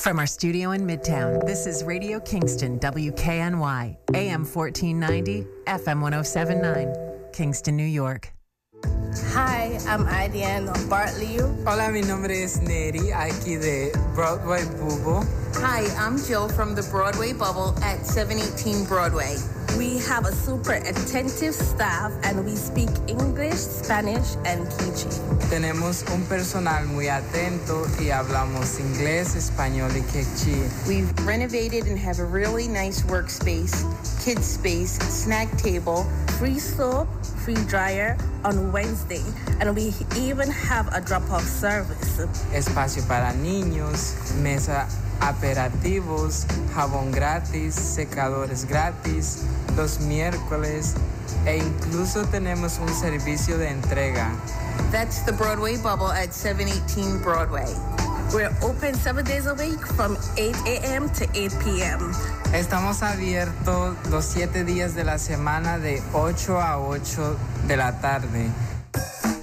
From our studio in Midtown, this is Radio Kingston, WKNY, AM 1490, FM 1079, Kingston, New York. Hi, I'm Adiane Bartley. Hola, mi nombre es Neri, aquí de Broadway Bubble. Hi, I'm Jill from the Broadway Bubble at 718 Broadway. We have a super attentive staff and we speak English, Spanish, and Kichi. Tenemos un personal muy atento y hablamos inglés, español y quechua. We've renovated and have a really nice workspace, kids space, snack table, free soap, free dryer on Wednesday, and we even have a drop-off service. Espacio para niños, mesa aperitivos, jabón gratis, secadores gratis, los miércoles e incluso tenemos un servicio de entrega. That's the Broadway Bubble at 718 Broadway. We're open seven days a week from 8 a.m. to 8 p.m. Estamos abiertos los siete días de la semana de 8 a 8 de la tarde.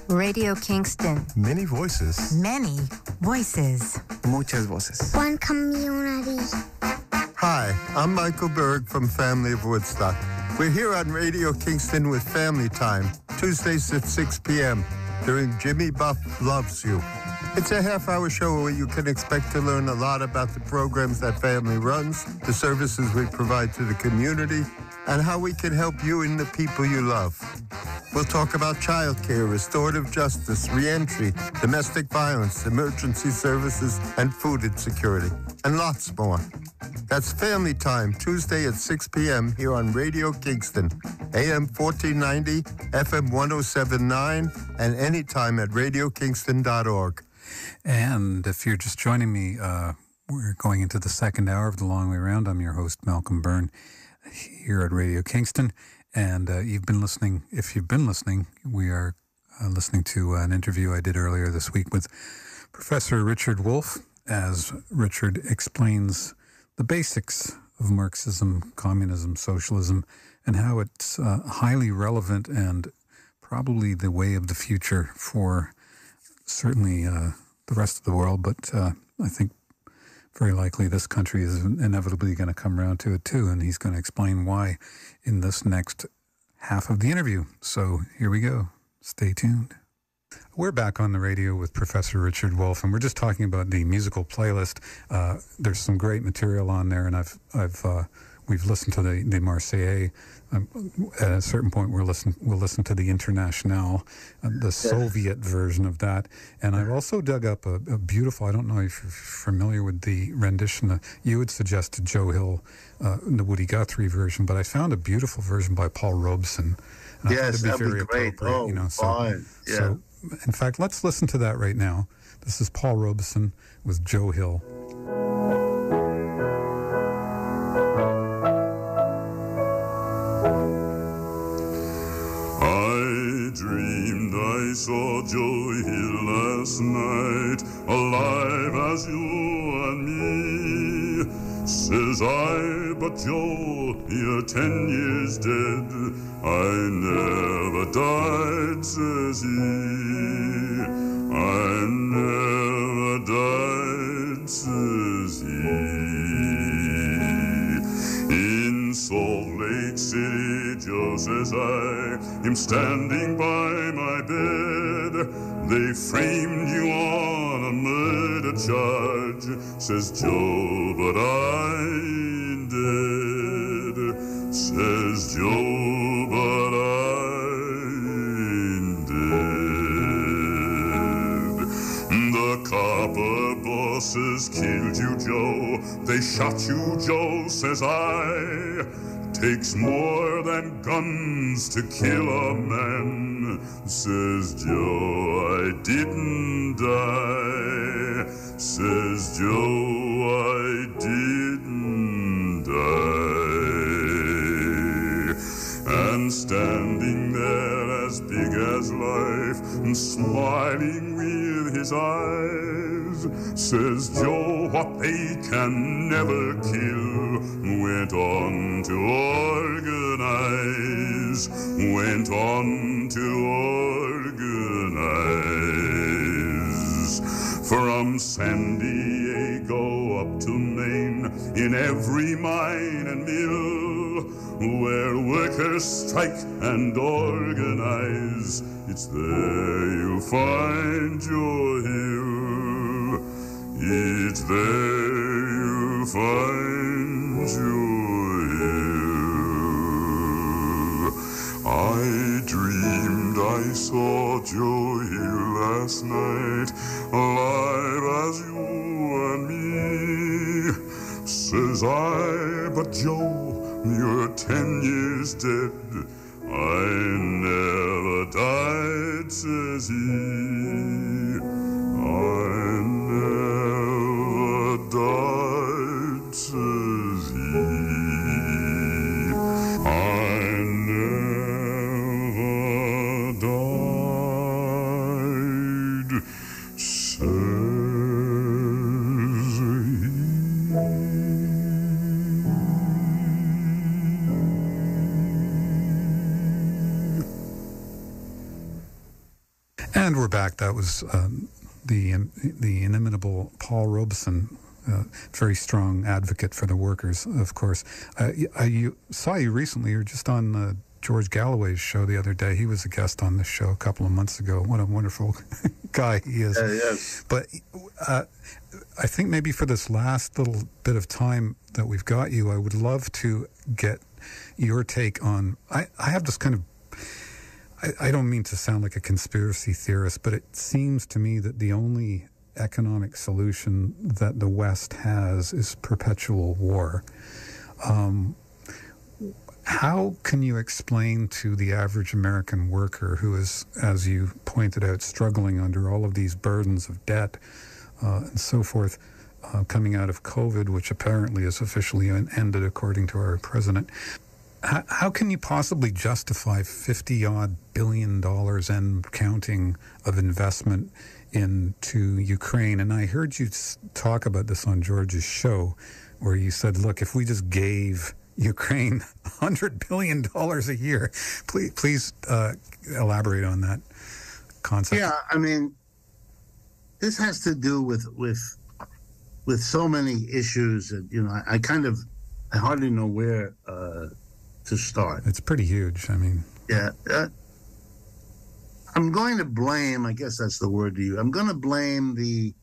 Radio Kingston. Many voices. Many voices. Muchas voces. One community. Hi, I'm Michael Berg from Family of Woodstock. We're here on Radio Kingston with Family Time, Tuesdays at 6 p.m. during Jimmy Buff Loves You. It's a half hour show where you can expect to learn a lot about the programs that family runs, the services we provide to the community, and how we can help you and the people you love. We'll talk about childcare, restorative justice, reentry, domestic violence, emergency services, and food insecurity, and lots more. That's Family Time, Tuesday at 6 p.m. here on Radio Kingston, AM 1490, FM 1079, and anytime at radiokingston.org. And if you're just joining me, uh, we're going into the second hour of the long way round. I'm your host, Malcolm Byrne, here at Radio Kingston. And uh, you've been listening, if you've been listening, we are uh, listening to an interview I did earlier this week with Professor Richard Wolff as Richard explains the basics of Marxism, communism, socialism, and how it's uh, highly relevant and probably the way of the future for certainly uh, the rest of the world, but uh, I think very likely this country is inevitably going to come around to it too, and he's going to explain why in this next half of the interview. So here we go. Stay tuned. We're back on the radio with Professor Richard Wolff, and we're just talking about the musical playlist. Uh, there's some great material on there, and I've I've uh, we've listened to the the Marseillaise. Um, at a certain point, we'll listen we'll listen to the Internationale, uh, the Soviet version of that, and I've also dug up a, a, beautiful. I don't know if you're familiar with the rendition. Uh, you had suggested Joe Hill, uh, the Woody Guthrie version, but I found a beautiful version by Paul Robeson. yes, that'd be, be great. Oh, you know, so, fine. Yeah. So, in fact, let's listen to that right now. This is Paul Robeson with Joe Hill. I saw Joe Hill last night, alive as you and me. Says I, but Joe, you're ten years dead. I never died, says he. I never died, says he. In Salt Lake City, just as I am standing by my bed. They framed you on a murder charge, says Joe, but I ain't dead, says Joe, copper killed you, Joe. They shot you, Joe, says I. Takes more than guns to kill a man, says Joe. I didn't die, says Joe. I didn't die. And standing there as big as life, and smiling with his eyes, says Joe, what they can never kill, went on to organize, went on to organize. From San Diego up to Maine, in every mine and mill, where workers strike and organize, it's there you'll find Joe Hill. It's there you'll find Joe Hill. I dreamed I saw Joe Hill last night, alive as you and me. Says I, but Joe, you're ten years dead. I never was um, the the inimitable Paul Robeson, uh, very strong advocate for the workers, of course. Uh, I you, saw you recently. You were just on uh, George Galloway's show the other day. He was a guest on this show a couple of months ago. What a wonderful guy he is. yes. But uh, I think maybe for this last little bit of time that we've got you, I would love to get your take on. I, I have this kind of I, I don't mean to sound like a conspiracy theorist, but it seems to me that the only economic solution that the West has is perpetual war. Um, how can you explain to the average American worker who is, as you pointed out, struggling under all of these burdens of debt uh, and so forth, uh, coming out of COVID, which apparently is officially ended according to our president? How, how can you possibly justify 50 odd billion dollars and counting of investment into Ukraine? And I heard you talk about this on George's show, where you said, look, if we just gave Ukraine hundred billion dollars a year. Please, please uh, elaborate on that concept. Yeah, I mean, this has to do with with with so many issues that you know. I, I kind of I hardly know where uh, to start. It's pretty huge. I mean, yeah. Uh, I'm going to blame. I guess that's the word to you, I'm going to blame the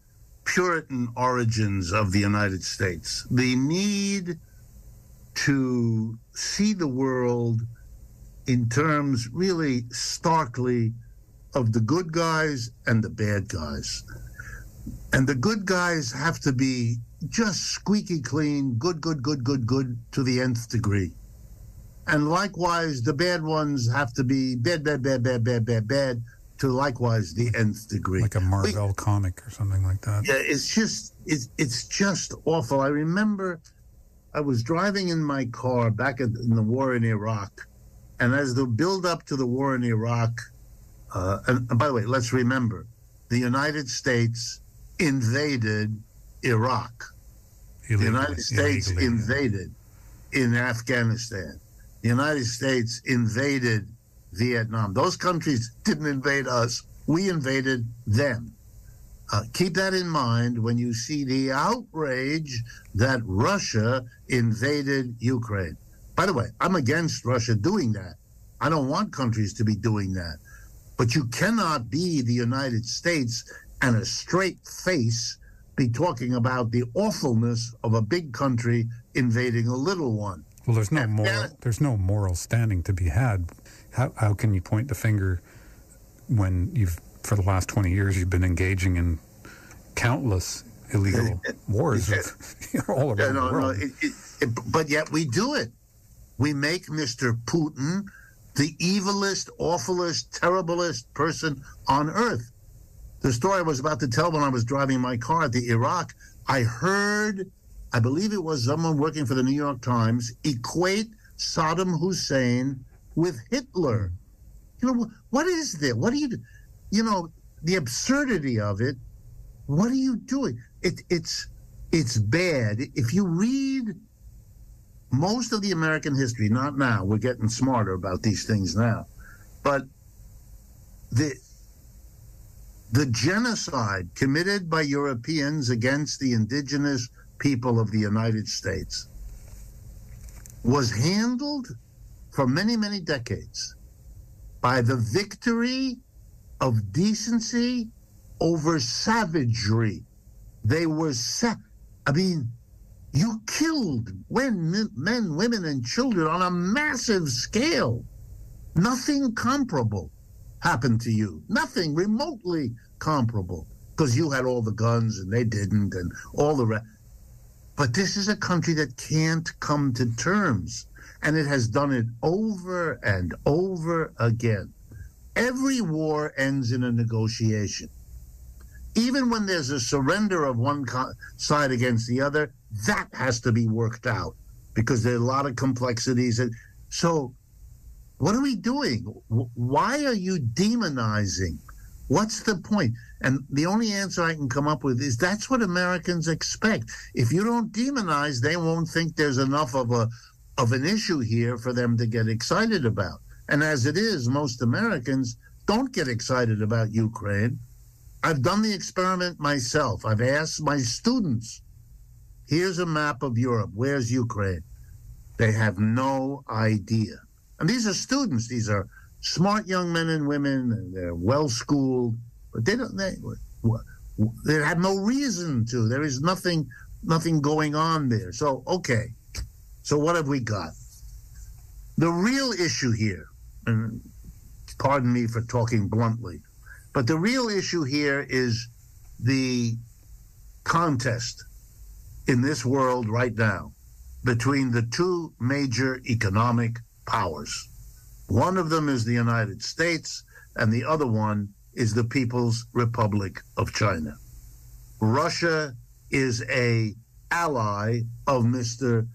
Puritan origins of the United States. The need to see the world in terms really starkly of the good guys and the bad guys. And the good guys have to be just squeaky clean, good, good, good, good, good to the nth degree. And likewise, the bad ones have to be bad, bad, bad, bad, bad, bad, bad to likewise the nth degree. Like a Marvel we, comic or something like that. Yeah, it's just it's it's just awful. I remember I was driving in my car back in the war in Iraq, and as the build up to the war in Iraq, uh, and, and by the way, let's remember, the United States invaded Iraq. The United States illegally, invaded yeah. in Afghanistan. The United States invaded Vietnam. Those countries didn't invade us, we invaded them. Uh, keep that in mind when you see the outrage that Russia invaded Ukraine. By the way, I'm against Russia doing that. I don't want countries to be doing that. But you cannot be the United States and a straight face be talking about the awfulness of a big country invading a little one. Well, there's no moral. There's no moral standing to be had how, how can you point the finger when you've for the last 20 years you've been engaging in countless illegal wars all around yeah, no, the world. No, it, it, but yet we do it. We make Mr. Putin the evilest, awfulest, terriblest person on earth. The story I was about to tell when I was driving my car at the Iraq, I heard, I believe it was someone working for the New York Times, equate Saddam Hussein with Hitler. You know, what is this? What are you, you know, the absurdity of it. What are you doing? It, it's, it's bad. If you read most of the American history, not now, we're getting smarter about these things now, but the, the genocide committed by Europeans against the indigenous people of the United States was handled for many, many decades by the victory of decency over savagery. They were, sa- I mean, you killed when, men, women, and children on a massive scale. Nothing comparable happened to you. Nothing remotely comparable because you had all the guns and they didn't and all the rest. But this is a country that can't come to terms and it has done it over and over again. Every war ends in a negotiation. Even when there's a surrender of one side against the other, that has to be worked out because there are a lot of complexities. And so, what are we doing? Why are you demonizing? What's the point? And the only answer I can come up with is that's what Americans expect. If you don't demonize, they won't think there's enough of a of an issue here for them to get excited about. And as it is, most Americans don't get excited about Ukraine. I've done the experiment myself. I've asked my students, here's a map of Europe. Where's Ukraine? They have no idea. And these are students. These are smart young men and women. They're well schooled, but they don't. They, they have no reason to. There is nothing, nothing going on there. So okay, so what have we got? The real issue here, and pardon me for talking bluntly, but the real issue here is the contest in this world right now between the two major economic powers. One of them is the United States, and the other one is the People's Republic of China. Russia is a ally of Mr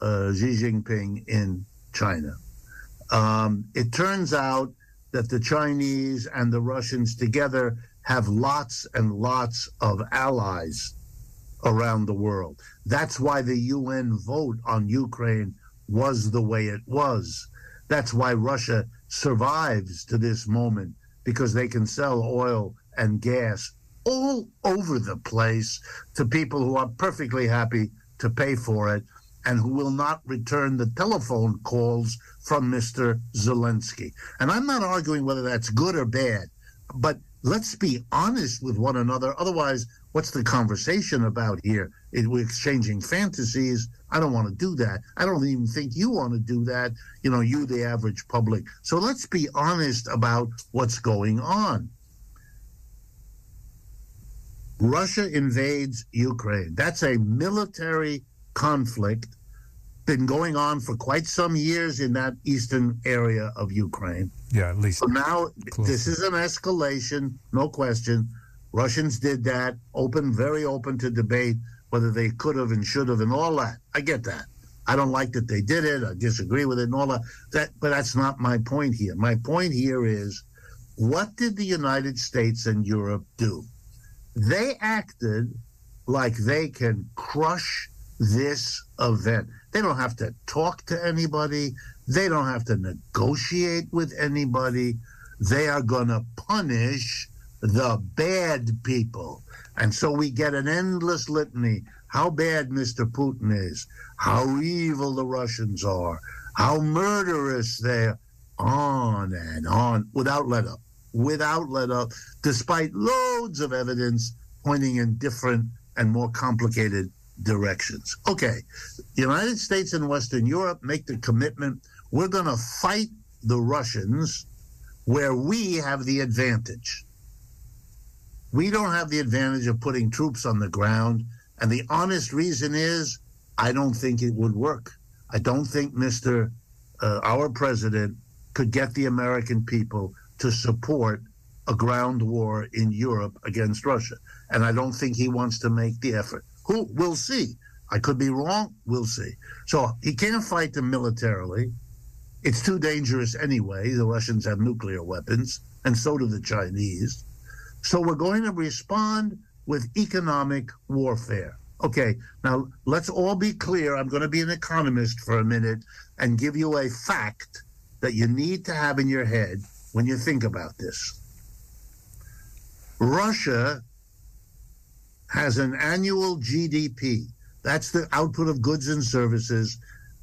uh, Xi Jinping in China. Um, it turns out that the Chinese and the Russians together have lots and lots of allies around the world. That's why the UN vote on Ukraine was the way it was. That's why Russia survives to this moment because they can sell oil and gas all over the place to people who are perfectly happy to pay for it and who will not return the telephone calls from Mr. Zelensky. And I'm not arguing whether that's good or bad, but let's be honest with one another. Otherwise, what's the conversation about here? It, we're exchanging fantasies. I don't want to do that. I don't even think you want to do that, you know, you, the average public. So let's be honest about what's going on. Russia invades Ukraine. That's a military conflict been going on for quite some years in that eastern area of Ukraine. Yeah, at least. So now close. this is an escalation, no question. Russians did that, open, very open to debate whether they could have and should have and all that. I get that. I don't like that they did it. I disagree with it and all that. that but that's not my point here. My point here is what did the United States and Europe do? They acted like they can crush this event. They don't have to talk to anybody. They don't have to negotiate with anybody. They are going to punish the bad people. And so we get an endless litany how bad Mr. Putin is, how evil the Russians are, how murderous they're, on and on without let up, without let up, despite loads of evidence pointing in different and more complicated directions. Okay, the United States and Western Europe make the commitment we're going to fight the Russians where we have the advantage. We don't have the advantage of putting troops on the ground. And the honest reason is I don't think it would work. I don't think Mr. Uh, our president could get the American people to support a ground war in Europe against Russia. And I don't think he wants to make the effort. Who we'll see. I could be wrong. We'll see. So he can't fight them militarily. It's too dangerous anyway. The Russians have nuclear weapons, and so do the Chinese. So we're going to respond with economic warfare. Okay, now let's all be clear. I'm going to be an economist for a minute and give you a fact that you need to have in your head when you think about this. Russia has an annual GDP. That's the output of goods and services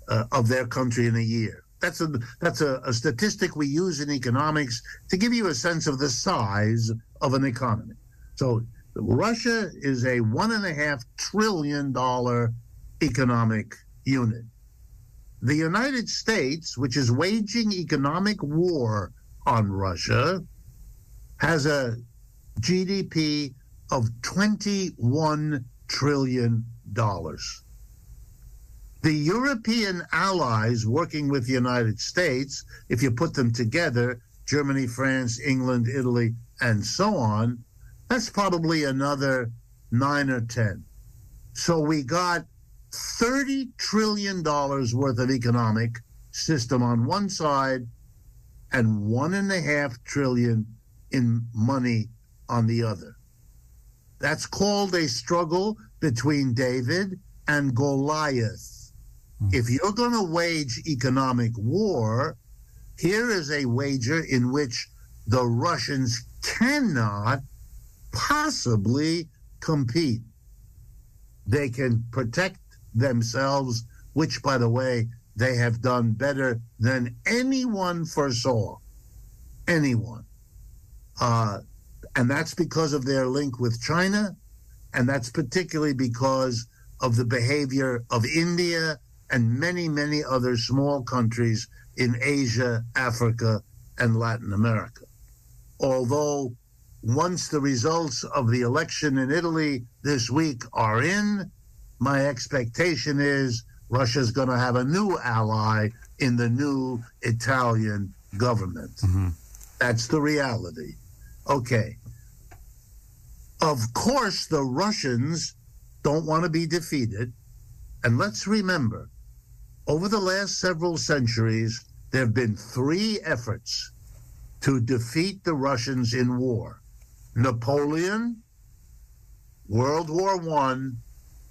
uh, of their country in a year. That's a that's a, a statistic we use in economics to give you a sense of the size of an economy. So Russia is a one and a half trillion dollar economic unit. The United States, which is waging economic war on Russia, has a GDP of $21 trillion. The European allies working with the United States, if you put them together, Germany, France, England, Italy, and so on, that's probably another nine or 10. So we got $30 trillion worth of economic system on one side and one and a half trillion in money on the other. That's called a struggle between David and Goliath. Mm. If you're going to wage economic war, here is a wager in which the Russians cannot possibly compete. They can protect themselves, which, by the way, they have done better than anyone foresaw. Anyone. Uh, and that's because of their link with China. And that's particularly because of the behavior of India and many, many other small countries in Asia, Africa, and Latin America. Although once the results of the election in Italy this week are in, my expectation is Russia's going to have a new ally in the new Italian government. Mm-hmm. That's the reality. Okay. Of course, the Russians don't want to be defeated. And let's remember, over the last several centuries, there have been three efforts to defeat the Russians in war Napoleon, World War I,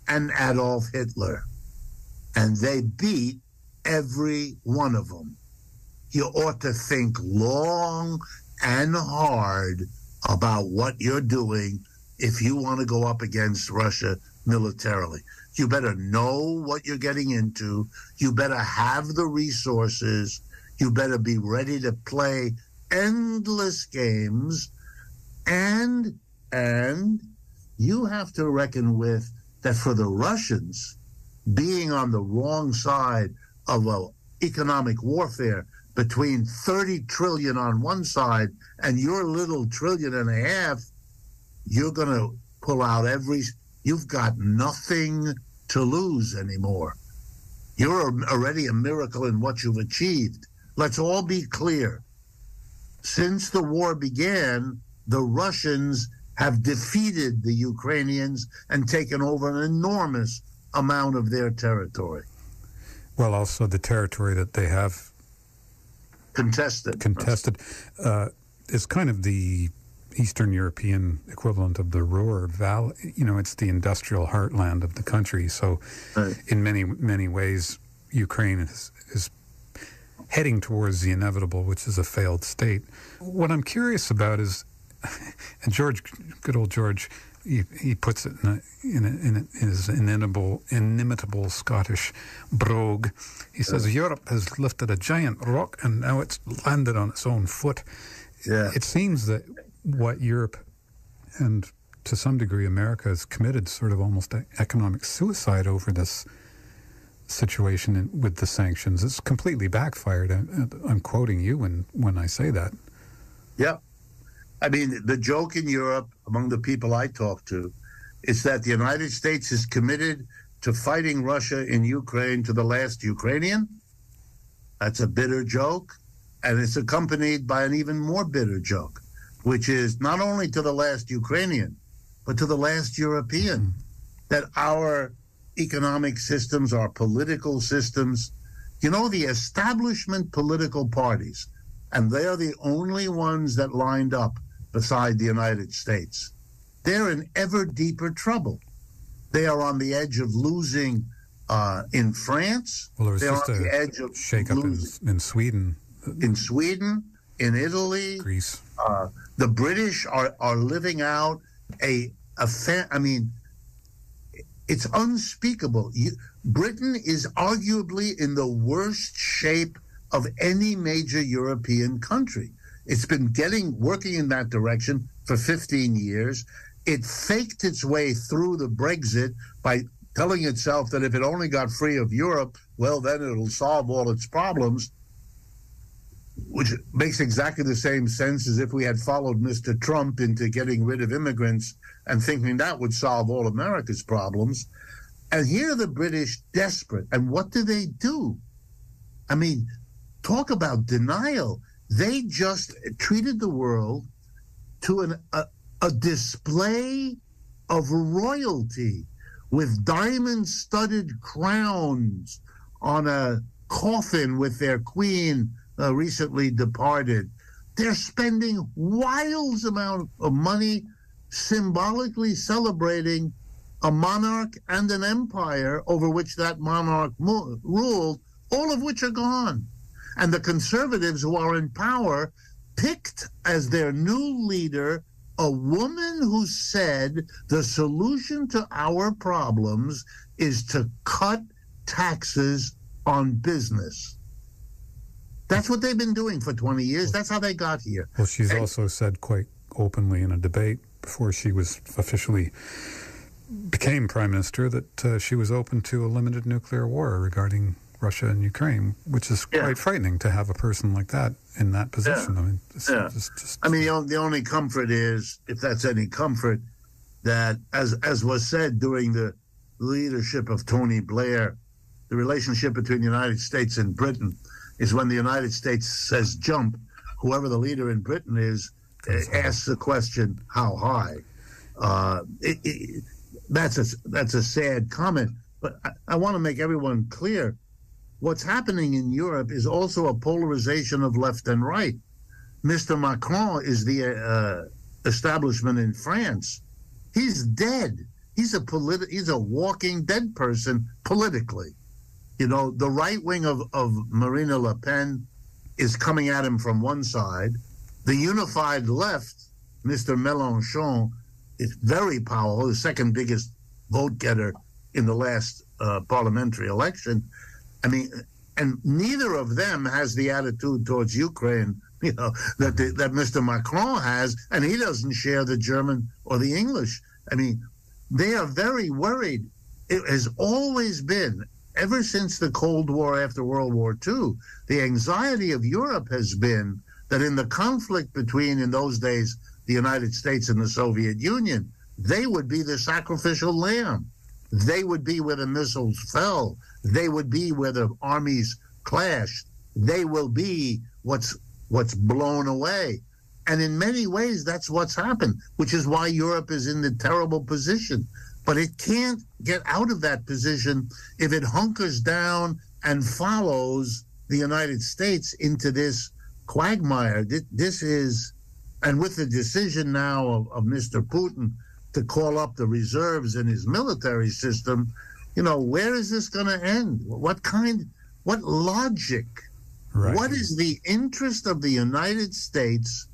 and Adolf Hitler. And they beat every one of them, you ought to think long and hard about what you're doing if you want to go up against Russia militarily. You better know what you're getting into. You better have the resources. You better be ready to play endless games. And, and you have to reckon with that for the Russians, being on the wrong side of a economic warfare between 30 trillion on one side and your little trillion and a half, you're going to pull out every, you've got nothing to lose anymore. You're already a miracle in what you've achieved. Let's all be clear. Since the war began, the Russians have defeated the Ukrainians and taken over an enormous amount of their territory. Well, also the territory that they have contested contested uh, is kind of the Eastern European equivalent of the Ruhr Valley. You know, it's the industrial heartland of the country. So, right. in many many ways, Ukraine is, is heading towards the inevitable, which is a failed state. What I'm curious about is and George, good old George, he, he puts it in, a, in, a, in, a, in his inimitable, inimitable Scottish brogue. He says, yeah. Europe has lifted a giant rock and now it's landed on its own foot. Yeah. It seems that what Europe and to some degree America has committed sort of almost economic suicide over this situation in, with the sanctions. It's completely backfired. I'm quoting you when, when I say that. Yeah. I mean, the joke in Europe among the people I talk to is that the United States is committed to fighting Russia in Ukraine to the last Ukrainian. That's a bitter joke. And it's accompanied by an even more bitter joke, which is not only to the last Ukrainian, but to the last European, mm-hmm. that our economic systems, our political systems, you know, the establishment political parties, and they are the only ones that lined up beside the United States. They're in ever deeper trouble. They are on the edge of losing uh, in France. Well, there was They're just on a the edge of shake up in, in, Sweden. In Sweden, in Italy, Greece. Uh, the British are, are living out a, a fa- I mean, it's unspeakable. You, Britain is arguably in the worst shape of any major European country. It's been getting working in that direction for 15 years. It faked its way through the Brexit by telling itself that if it only got free of Europe, well, then it'll solve all its problems, which makes exactly the same sense as if we had followed Mr. Trump into getting rid of immigrants and thinking that would solve all America's problems. And here are the British desperate. And what do they do? I mean, talk about denial. They just treated the world to an, a, a display of royalty with diamond studded crowns on a coffin with their queen uh, recently departed. They're spending wild amount of money symbolically celebrating a monarch and an empire over which that monarch mo- ruled, all of which are gone. And the conservatives who are in power picked as their new leader a woman who said the solution to our problems is to cut taxes on business. That's what they've been doing for 20 years. That's how they got here. Well, she's and, also said quite openly in a debate before she was officially became prime minister that uh, she was open to a limited nuclear war regarding Russia and Ukraine, which is yeah. quite frightening to have a person like that in that position. Yeah. I mean, yeah. Just, just, I mean, the only, the only comfort is, if that's any comfort, that as as was said during the leadership of Tony Blair, the relationship between the United States and Britain is when the United States says jump, whoever the leader in Britain is asks the question how high. Uh, it, it, that's a that's a sad comment, but I, I want to make everyone clear what's happening in Europe is also a polarization of left and right. Mr. Macron is the uh, establishment in France. He's dead. He's a politi- He's a walking dead person politically. You know, the right wing of, of Marine Le Pen is coming at him from one side. The unified left, Mr. Mélenchon, is very powerful, the second biggest vote getter in the last uh, parliamentary election. I mean, and neither of them has the attitude towards Ukraine, you know, that the, that Mr. Macron has, and he doesn't share the German or the English. I mean, they are very worried. It has always been, ever since the Cold War after World War II, the anxiety of Europe has been that in the conflict between, in those days, the United States and the Soviet Union, they would be the sacrificial lamb. They would be where the missiles fell. They would be where the armies clashed. They will be what's what's blown away. And in many ways, that's what's happened, which is why Europe is in the terrible position. But it can't get out of that position if it hunkers down and follows the United States into this quagmire. This is, and with the decision now of, of Mr. Putin to call up the reserves in his military system, you know, where is this going to end? What kind, what logic? Right. What is the interest of the United States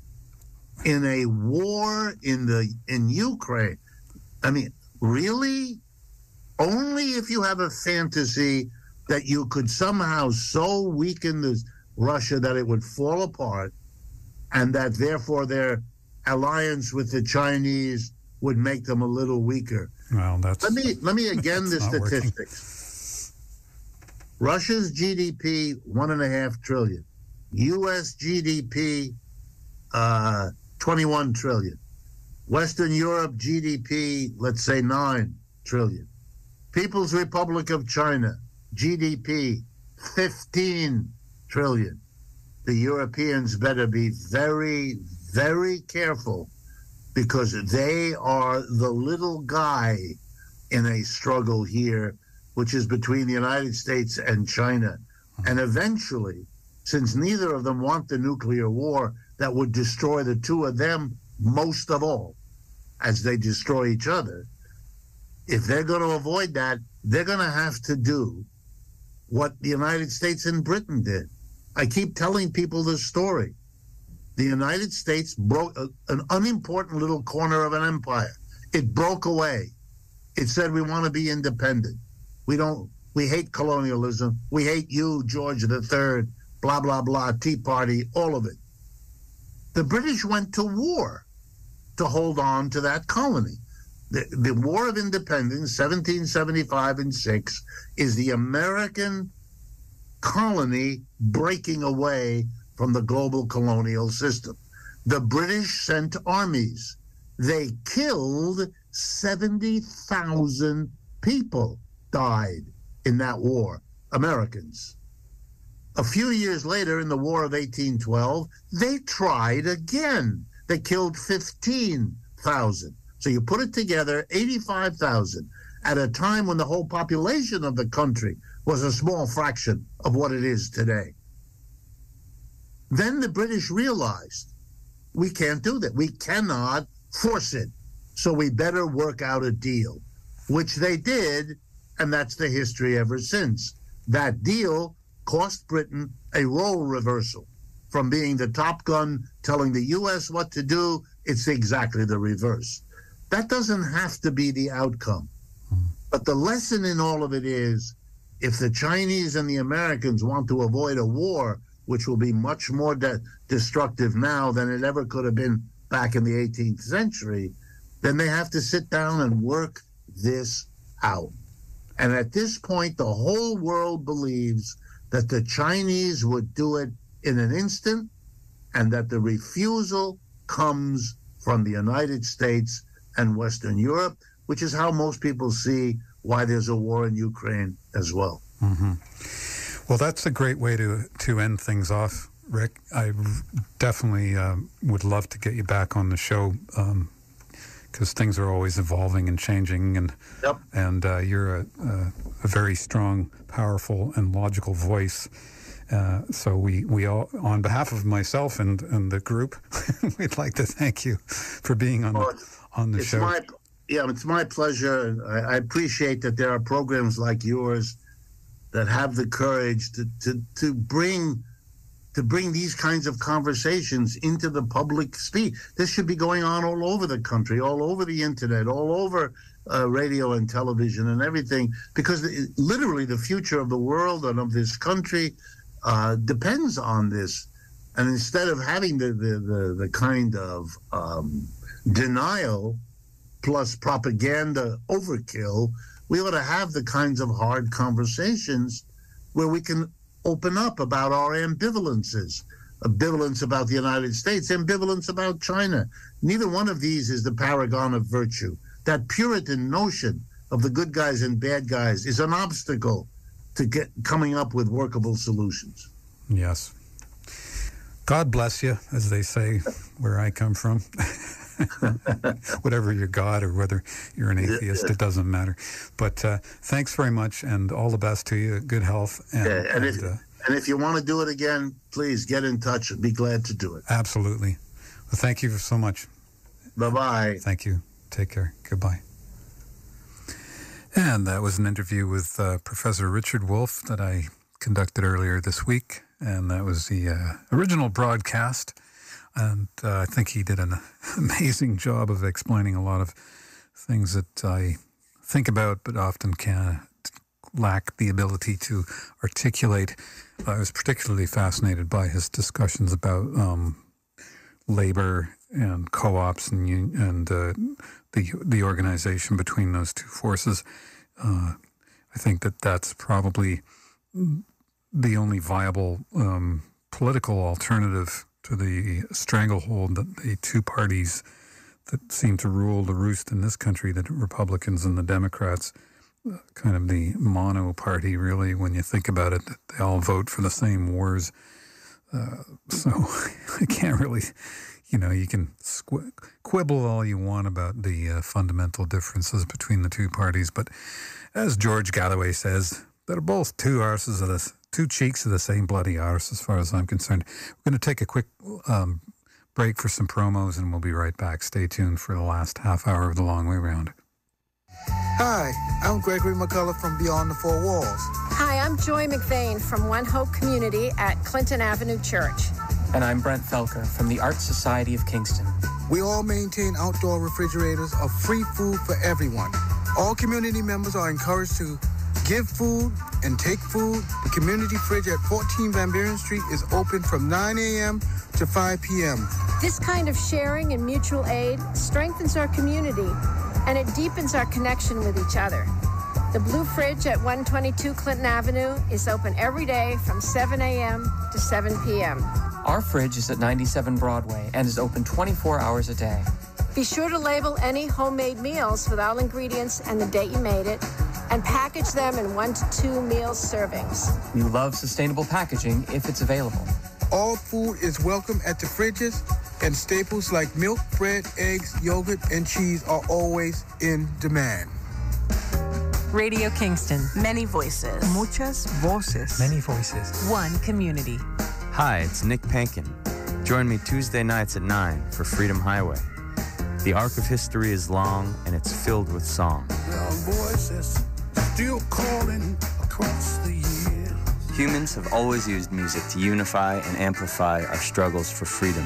in a war in the in Ukraine? I mean, really? Only if you have a fantasy that you could somehow so weaken the Russia that it would fall apart, and that therefore their alliance with the Chinese would make them a little weaker. Well, that's let me let me again the statistics. Russia's GDP one and a half trillion, U.S. GDP uh, twenty one trillion, Western Europe GDP let's say nine trillion, People's Republic of China GDP fifteen trillion. The Europeans better be very very careful because they are the little guy in a struggle here, which is between the United States and China. And eventually, since neither of them want the nuclear war that would destroy the two of them most of all, as they destroy each other, if they're going to avoid that, they're going to have to do what the United States and Britain did. I keep telling people this story the United States broke a, an unimportant little corner of an empire. It broke away. It said we want to be independent. We don't. We hate colonialism. We hate you, George III. Blah blah blah. Tea Party. All of it. The British went to war to hold on to that colony. The, the War of Independence, 1775 and 6, is the American colony breaking away from the global colonial system. The British sent armies. They killed 70,000 people died in that war, Americans. A few years later, in the War of 1812, they tried again. They killed 15,000. So you put it together, 85,000 at a time when the whole population of the country was a small fraction of what it is today. Then the British realized we can't do that. We cannot force it. So we better work out a deal, which they did. And that's the history ever since. That deal cost Britain a role reversal from being the top gun telling the U.S. what to do. It's exactly the reverse. That doesn't have to be the outcome. But the lesson in all of it is if the Chinese and the Americans want to avoid a war, which will be much more de- destructive now than it ever could have been back in the 18th century, then they have to sit down and work this out. And at this point, the whole world believes that the Chinese would do it in an instant and that the refusal comes from the United States and Western Europe, which is how most people see why there's a war in Ukraine as well. Mm-hmm. Well, that's a great way to, to end things off, Rick. I definitely uh, would love to get you back on the show because um, things are always evolving and changing, and yep. and uh, you're a, a, a, very strong, powerful, and logical voice. Uh, so we, we all, on behalf of myself and, and the group, we'd like to thank you for being on the on the it's show. My, yeah, it's my pleasure. I, I appreciate that there are programs like yours that have the courage to, to, to bring to bring these kinds of conversations into the public speech. This should be going on all over the country, all over the internet, all over uh, radio and television and everything, because literally the future of the world and of this country uh, depends on this. And instead of having the the, the, the kind of um, denial plus propaganda overkill, we ought to have the kinds of hard conversations where we can open up about our ambivalences ambivalence about the United States, ambivalence about China. Neither one of these is the paragon of virtue. That Puritan notion of the good guys and bad guys is an obstacle to get coming up with workable solutions. Yes. God bless you, as they say where I come from. Whatever your God or whether you're an atheist, it doesn't matter. But uh, thanks very much and all the best to you. Good health. And, yeah, and, and if, uh, and if you want to do it again, please get in touch. I'd be glad to do it. Absolutely. Well, thank you so much. Bye bye. Thank you. Take care. Goodbye. And that was an interview with uh, Professor Richard Wolff that I conducted earlier this week. And that was the uh, original broadcast. And uh, I think he did an amazing job of explaining a lot of things that I think about, but often can lack the ability to articulate. I was particularly fascinated by his discussions about um, labor and co-ops and and uh, the the organization between those two forces. Uh, I think that that's probably the only viable um, political alternative to the stranglehold that the two parties that seem to rule the roost in this country, the Republicans and the Democrats, kind of the mono party, really, when you think about it, they all vote for the same wars. Uh, so I can't really, you know, you can squ- quibble all you want about the uh, fundamental differences between the two parties, but as George Galloway says, they're both two arses of the two cheeks of the same bloody arse, as far as I'm concerned. We're going to take a quick um, break for some promos, and we'll be right back. Stay tuned for the last half hour of the long way round. Hi, I'm Gregory McCullough from Beyond the Four Walls. Hi, I'm Joy McVeigh from One Hope Community at Clinton Avenue Church. And I'm Brent Felker from the Art Society of Kingston. We all maintain outdoor refrigerators of free food for everyone. All community members are encouraged to give food and take food. The community fridge at 14 Van Buren Street is open from 9 a.m. to 5 p.m. This kind of sharing and mutual aid strengthens our community and it deepens our connection with each other. The Blue Fridge at 122 Clinton Avenue is open every day from 7 a.m. to 7 p.m. Our fridge is at 97 Broadway and is open 24 hours a day. Be sure to label any homemade meals with all ingredients and the date you made it, and package them in one to two meal servings. We love sustainable packaging if it's available. All food is welcome at the fridges, and staples like milk, bread, eggs, yogurt, and cheese are always in demand. Radio Kingston. Many voices. Muchas voces. Many voices. One community. Hi, it's Nick Pankin. Join me Tuesday nights at 9 for Freedom Highway. The arc of history is long and it's filled with song. There are voices still calling across the years. Humans have always used music to unify and amplify our struggles for freedom.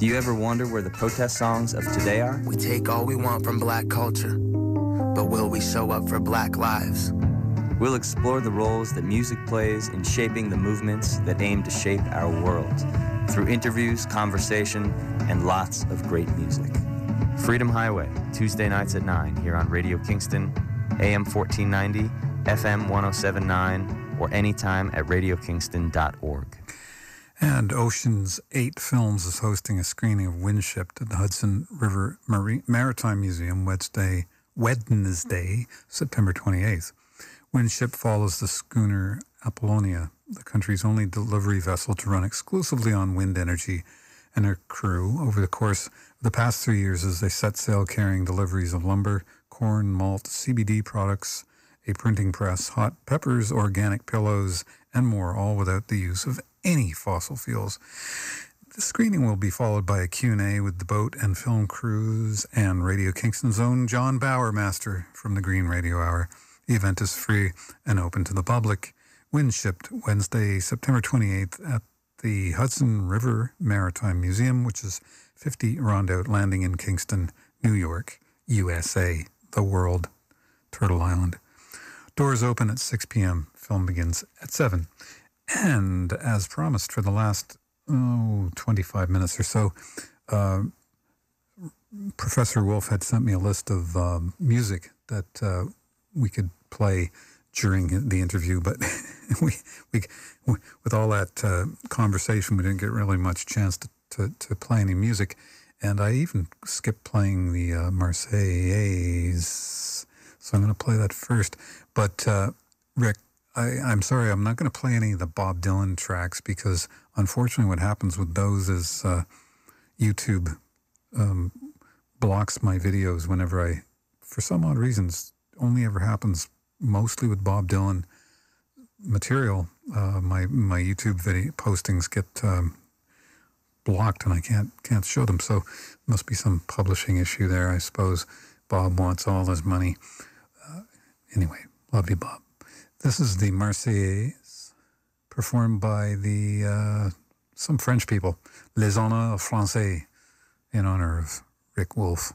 Do you ever wonder where the protest songs of today are? We take all we want from black culture, but will we show up for black lives? We'll explore the roles that music plays in shaping the movements that aim to shape our world through interviews, conversation, and lots of great music. Freedom Highway, Tuesday nights at 9 here on Radio Kingston, AM 1490, FM 1079, or anytime at radiokingston.org. And Ocean's 8 Films is hosting a screening of Winship at the Hudson River Maritime Museum Wednesday, Wednesday, September 28th. Winship follows the schooner Apollonia, the country's only delivery vessel to run exclusively on wind energy, and her crew over the course of the past three years as they set sail carrying deliveries of lumber, corn, malt, CBD products, a printing press, hot peppers, organic pillows, and more, all without the use of any fossil fuels. the screening will be followed by a Q&A with the boat and film crews and Radio Kingston's own John Bauer, master from the Green Radio Hour. The event is free and open to the public. Wind shipped Wednesday, September 28th at the Hudson River Maritime Museum, which is 50 Rondout Landing in Kingston, New York, USA, the world, Turtle Island. Doors open at 6 p.m. Film begins at 7. And as promised for the last oh, 25 minutes or so, uh, Professor Wolff had sent me a list of um, music that uh, we could play during the interview, but we, we, with all that uh, conversation, we didn't get really much chance to, to, to, play any music. And I even skipped playing the uh, Marseillaise. So I'm going to play that first. But uh, Rick, I, I'm sorry, I'm not going to play any of the Bob Dylan tracks because unfortunately, what happens with those is uh, YouTube um, blocks my videos whenever I, for some odd reasons, only ever happens mostly with Bob Dylan material. Uh, my my YouTube video postings get um, blocked, and I can't can't show them. So must be some publishing issue there, I suppose. Bob wants all his money. Uh, anyway, love you, Bob. This is the Marseillaise, performed by the uh, some French people, Les Honneurs Français, in honor of Rick Wolff.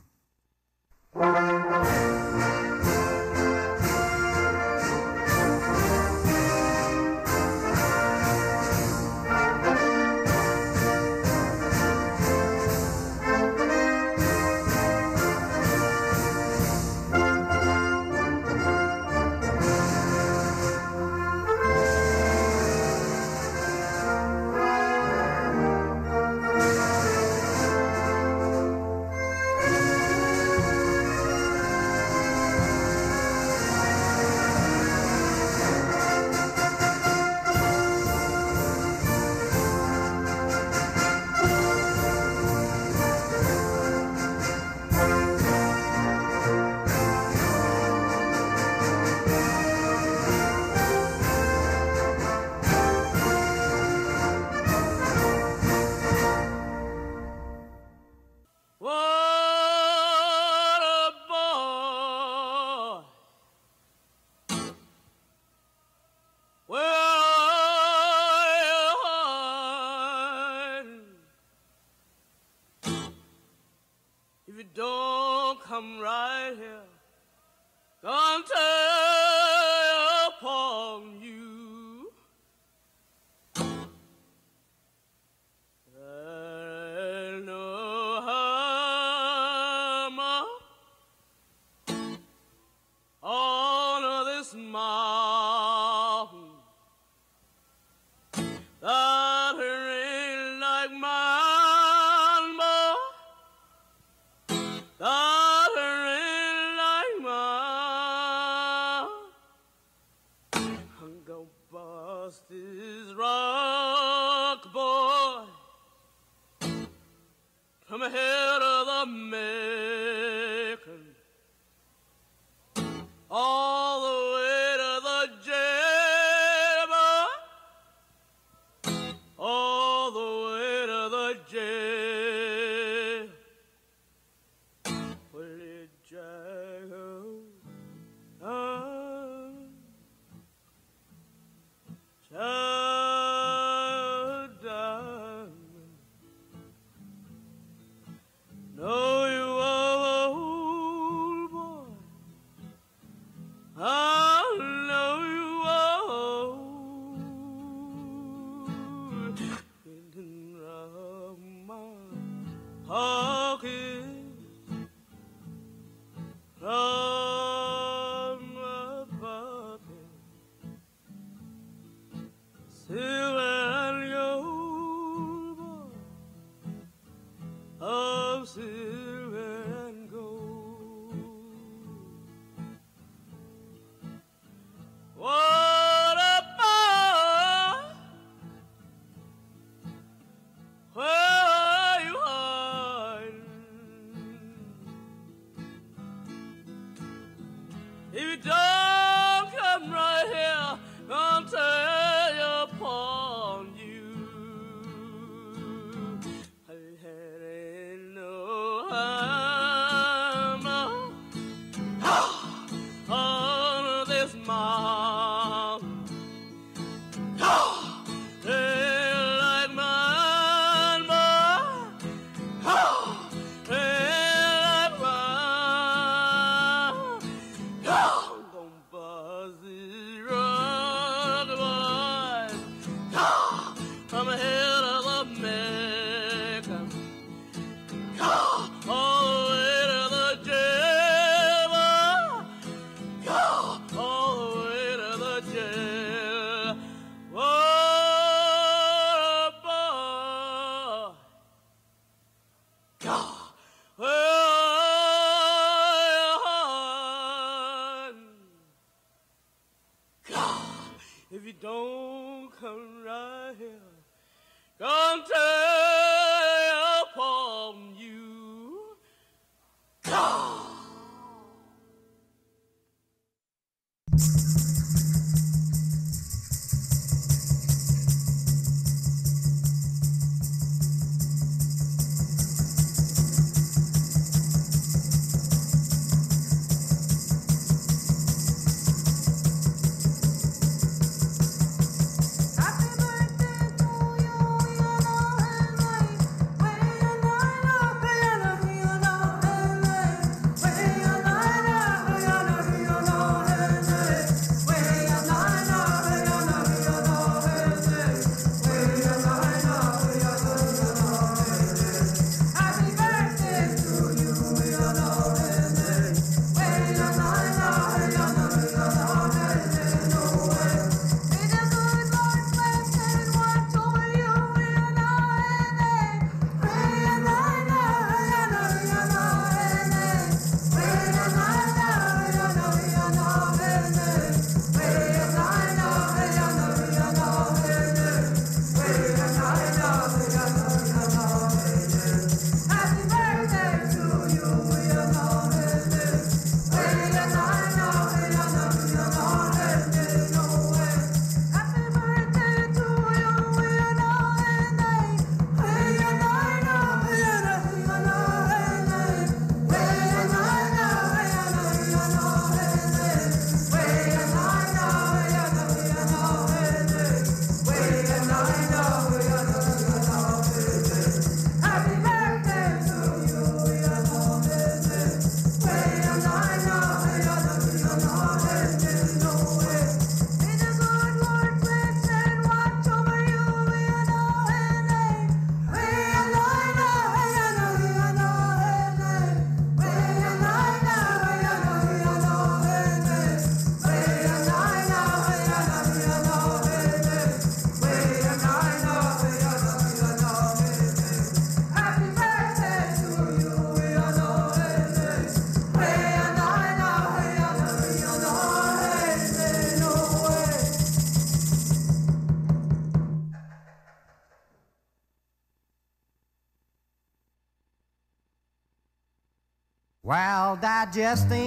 Digesting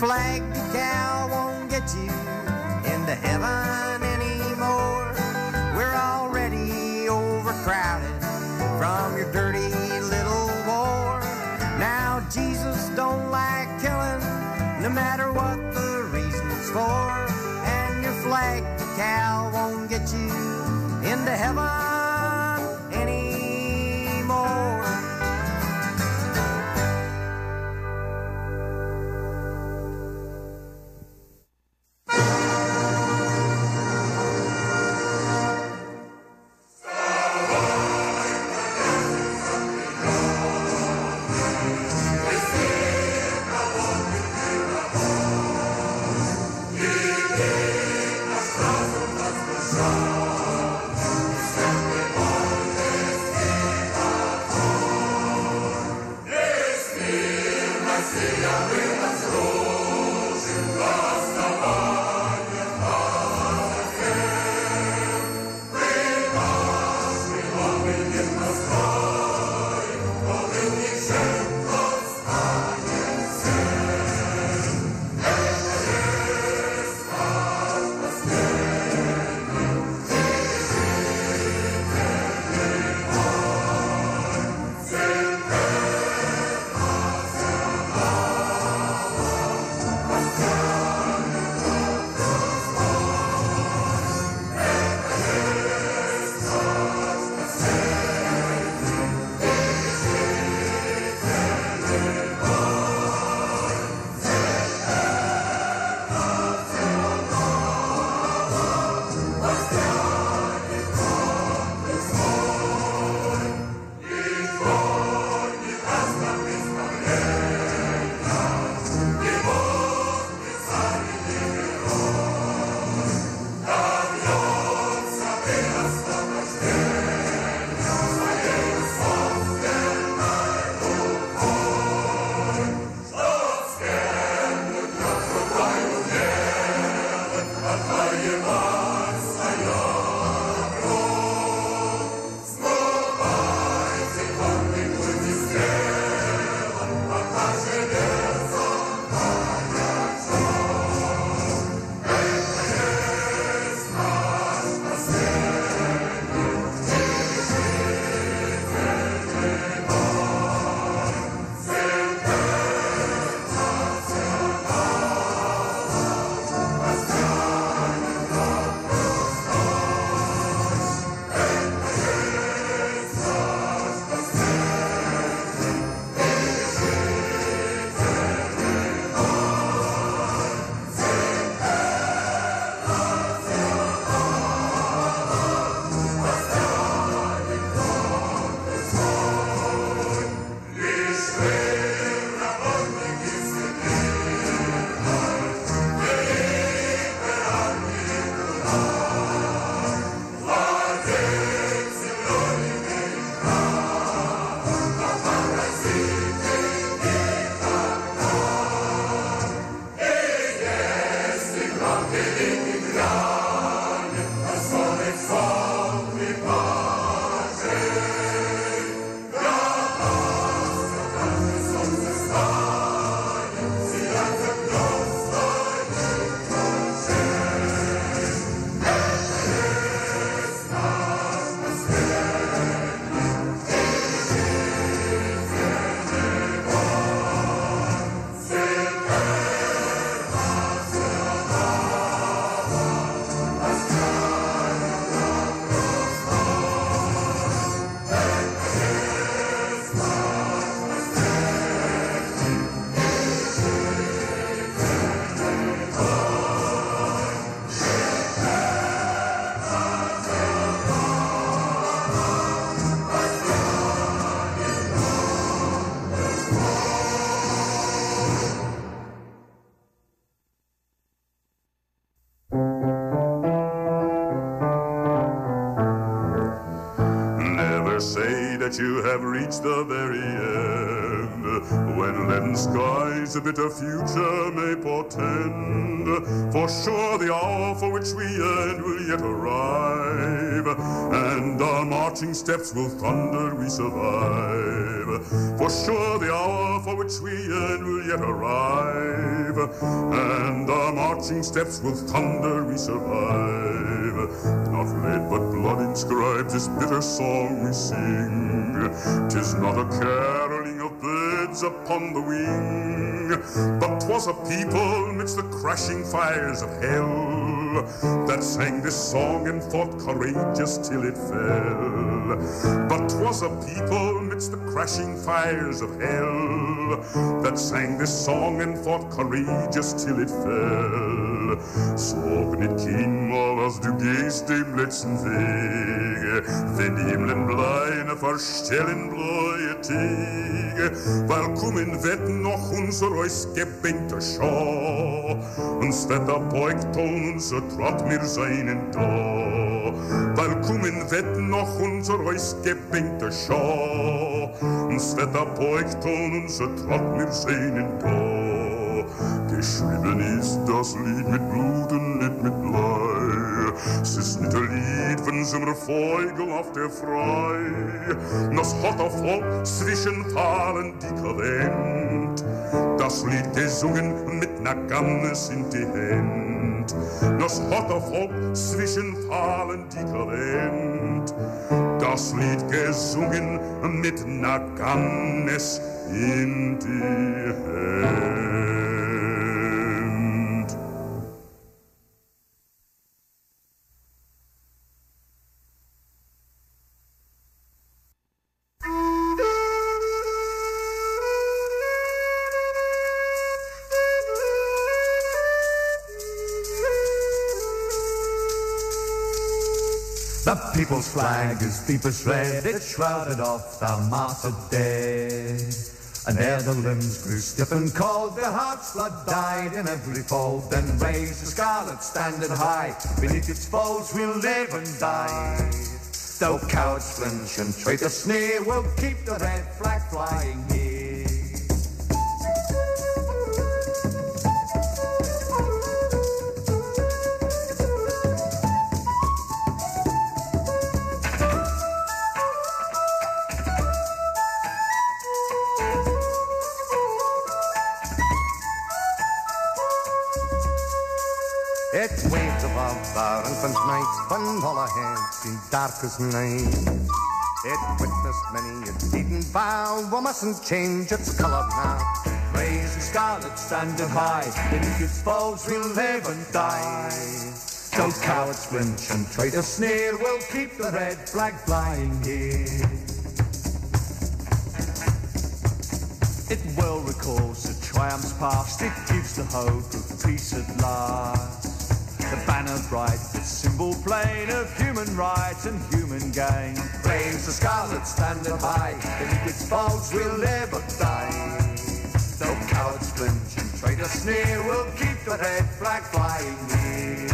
Flag decal won't get you into heaven anymore. We're already overcrowded from your dirty little war. Now Jesus don't like killing, no matter what the reasons for. And your flag decal won't get you into heaven that you have reached the very end. When leaden skies a bitter future may portend. For sure the hour for which we yearn will yet arrive, and our marching steps will thunder we survive. For sure the hour for which we yearn will yet arrive, and our marching steps will thunder we survive. Not lead but blood inscribed this bitter song we sing. Tis not a caroling of birds upon the wing, but 'twas a people midst the crashing fires of hell that sang this song and fought courageous till it fell. But 'twas a people midst the crashing fires of hell that sang this song and fought courageous till it fell. Sorgen in King als du gehst dem letzten Weg, wenn die Himmeln bleine verstellen bläue Teg, weil kommen wird noch unser eus gebänkte Schau, uns wird er beugt und so trat mir seinen da. Weil kommen wird noch unser eus gebänkte Schau, uns wird er beugt und so trat mir seinen da. Geschrieben ist das Lied mit Blut und nicht mit Blei. Es ist nicht ein Lied von so einer Vogel auf der Frei. Das hat auf Volk zwischen Fahlen dekadent. Das Lied gesungen mit ner in die Hand. Das hat auf Volk zwischen Fahlen dekadent. Das Lied gesungen mit ner in die Hand. People's flag is deepest red, it shrouded off the martyred dead. And ere the limbs grew stiff and cold, their hearts blood died in every fold. Then raised the scarlet standard high, beneath its folds we'll live and die. Though cowards flinch and traitors sneer, we'll keep the red flag flying. Heads seem dark as night. It witnessed many a beaten vow, we mustn't change its colour now. Raise the scarlet standard high, beneath its foes we'll live and die. Though cowards flinch and traitors sneer, we'll keep the red flag flying here. It well recalls the triumphs past, it gives the hope of peace at last. The banner bright, the symbol plain of human rights and human gain. Raise the scarlet standard high, beneath its folds we'll live or die. Though cowards flinch and traitors sneer, we'll keep the red flag flying here.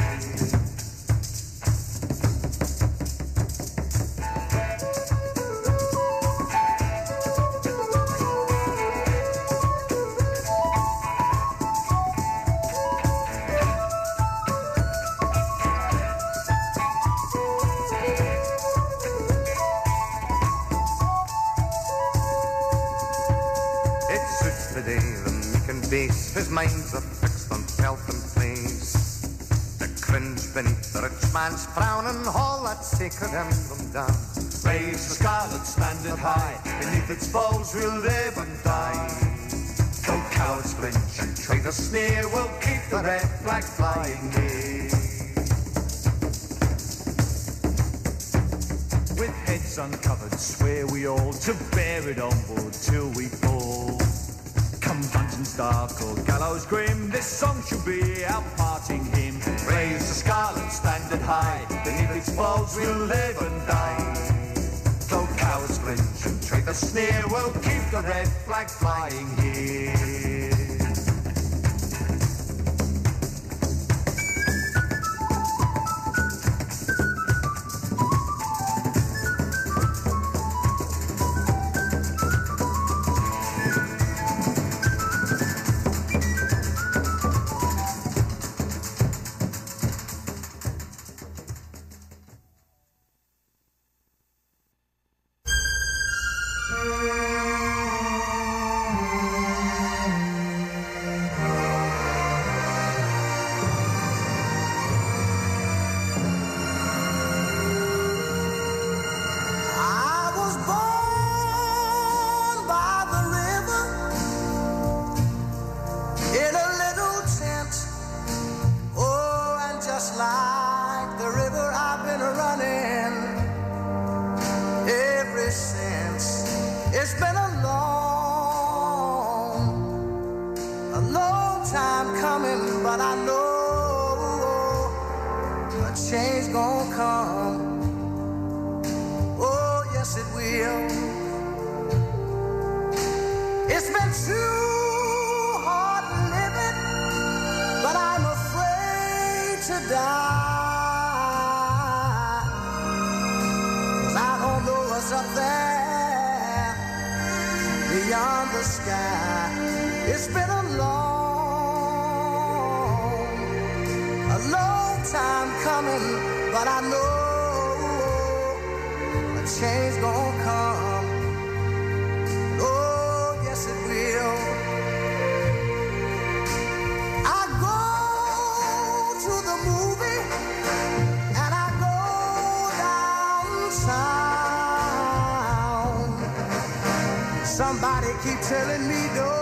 Minds are fixed on pelf and place. The cringe beneath the rich man's frown and haul that sacred emblem down. Raise the scarlet standard high, beneath its foes we'll live and die. Though cowards flinch and traitors sneer, we'll keep the red flag flying here. With heads uncovered, swear we all to bear it onward till we. Dark or gallows grim, this song should be our parting hymn. Raise the scarlet standard high, beneath its folds we'll live and die. Though cowards flinch and traitors sneer, we'll keep the red flag flying here. Coming, but I know a change gonna come. Oh, yes, it will. It's been too hard living, but I'm afraid to die. 'Cause I don't know what's up there beyond the sky. It's been but I know a change gonna come. Oh, yes, it will. I go to the movie and I go downtown. Somebody keep telling me don't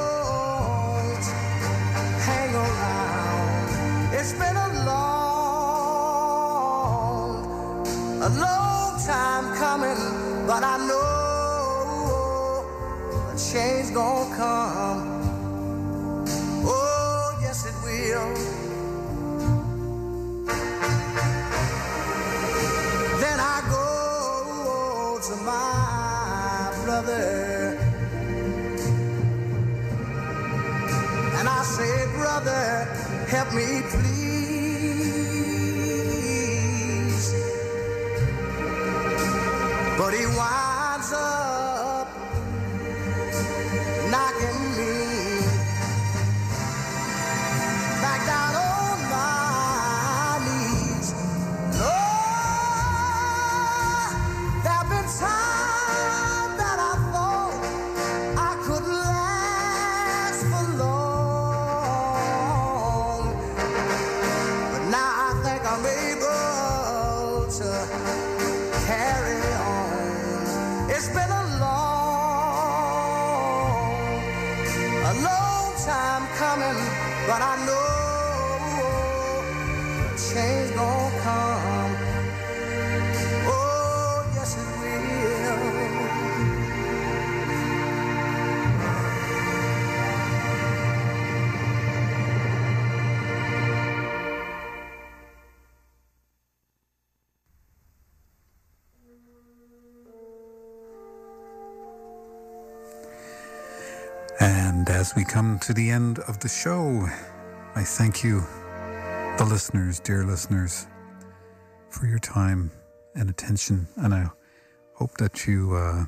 me. As we come to the end of the show, I thank you, the listeners, dear listeners, for your time and attention. And I hope that you uh,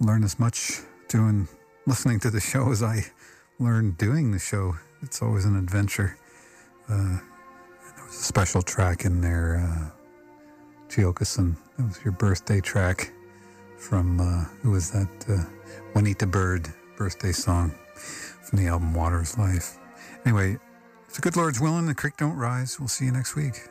learn as much doing listening to the show as I learned doing the show. It's always an adventure. Uh, there was a special track in there, uh. That was your birthday track from, uh, who was that? Uh, Juanita Bird birthday song from the album Water's Life. Anyway, if the good Lord's willing, the creek don't rise. We'll see you next week.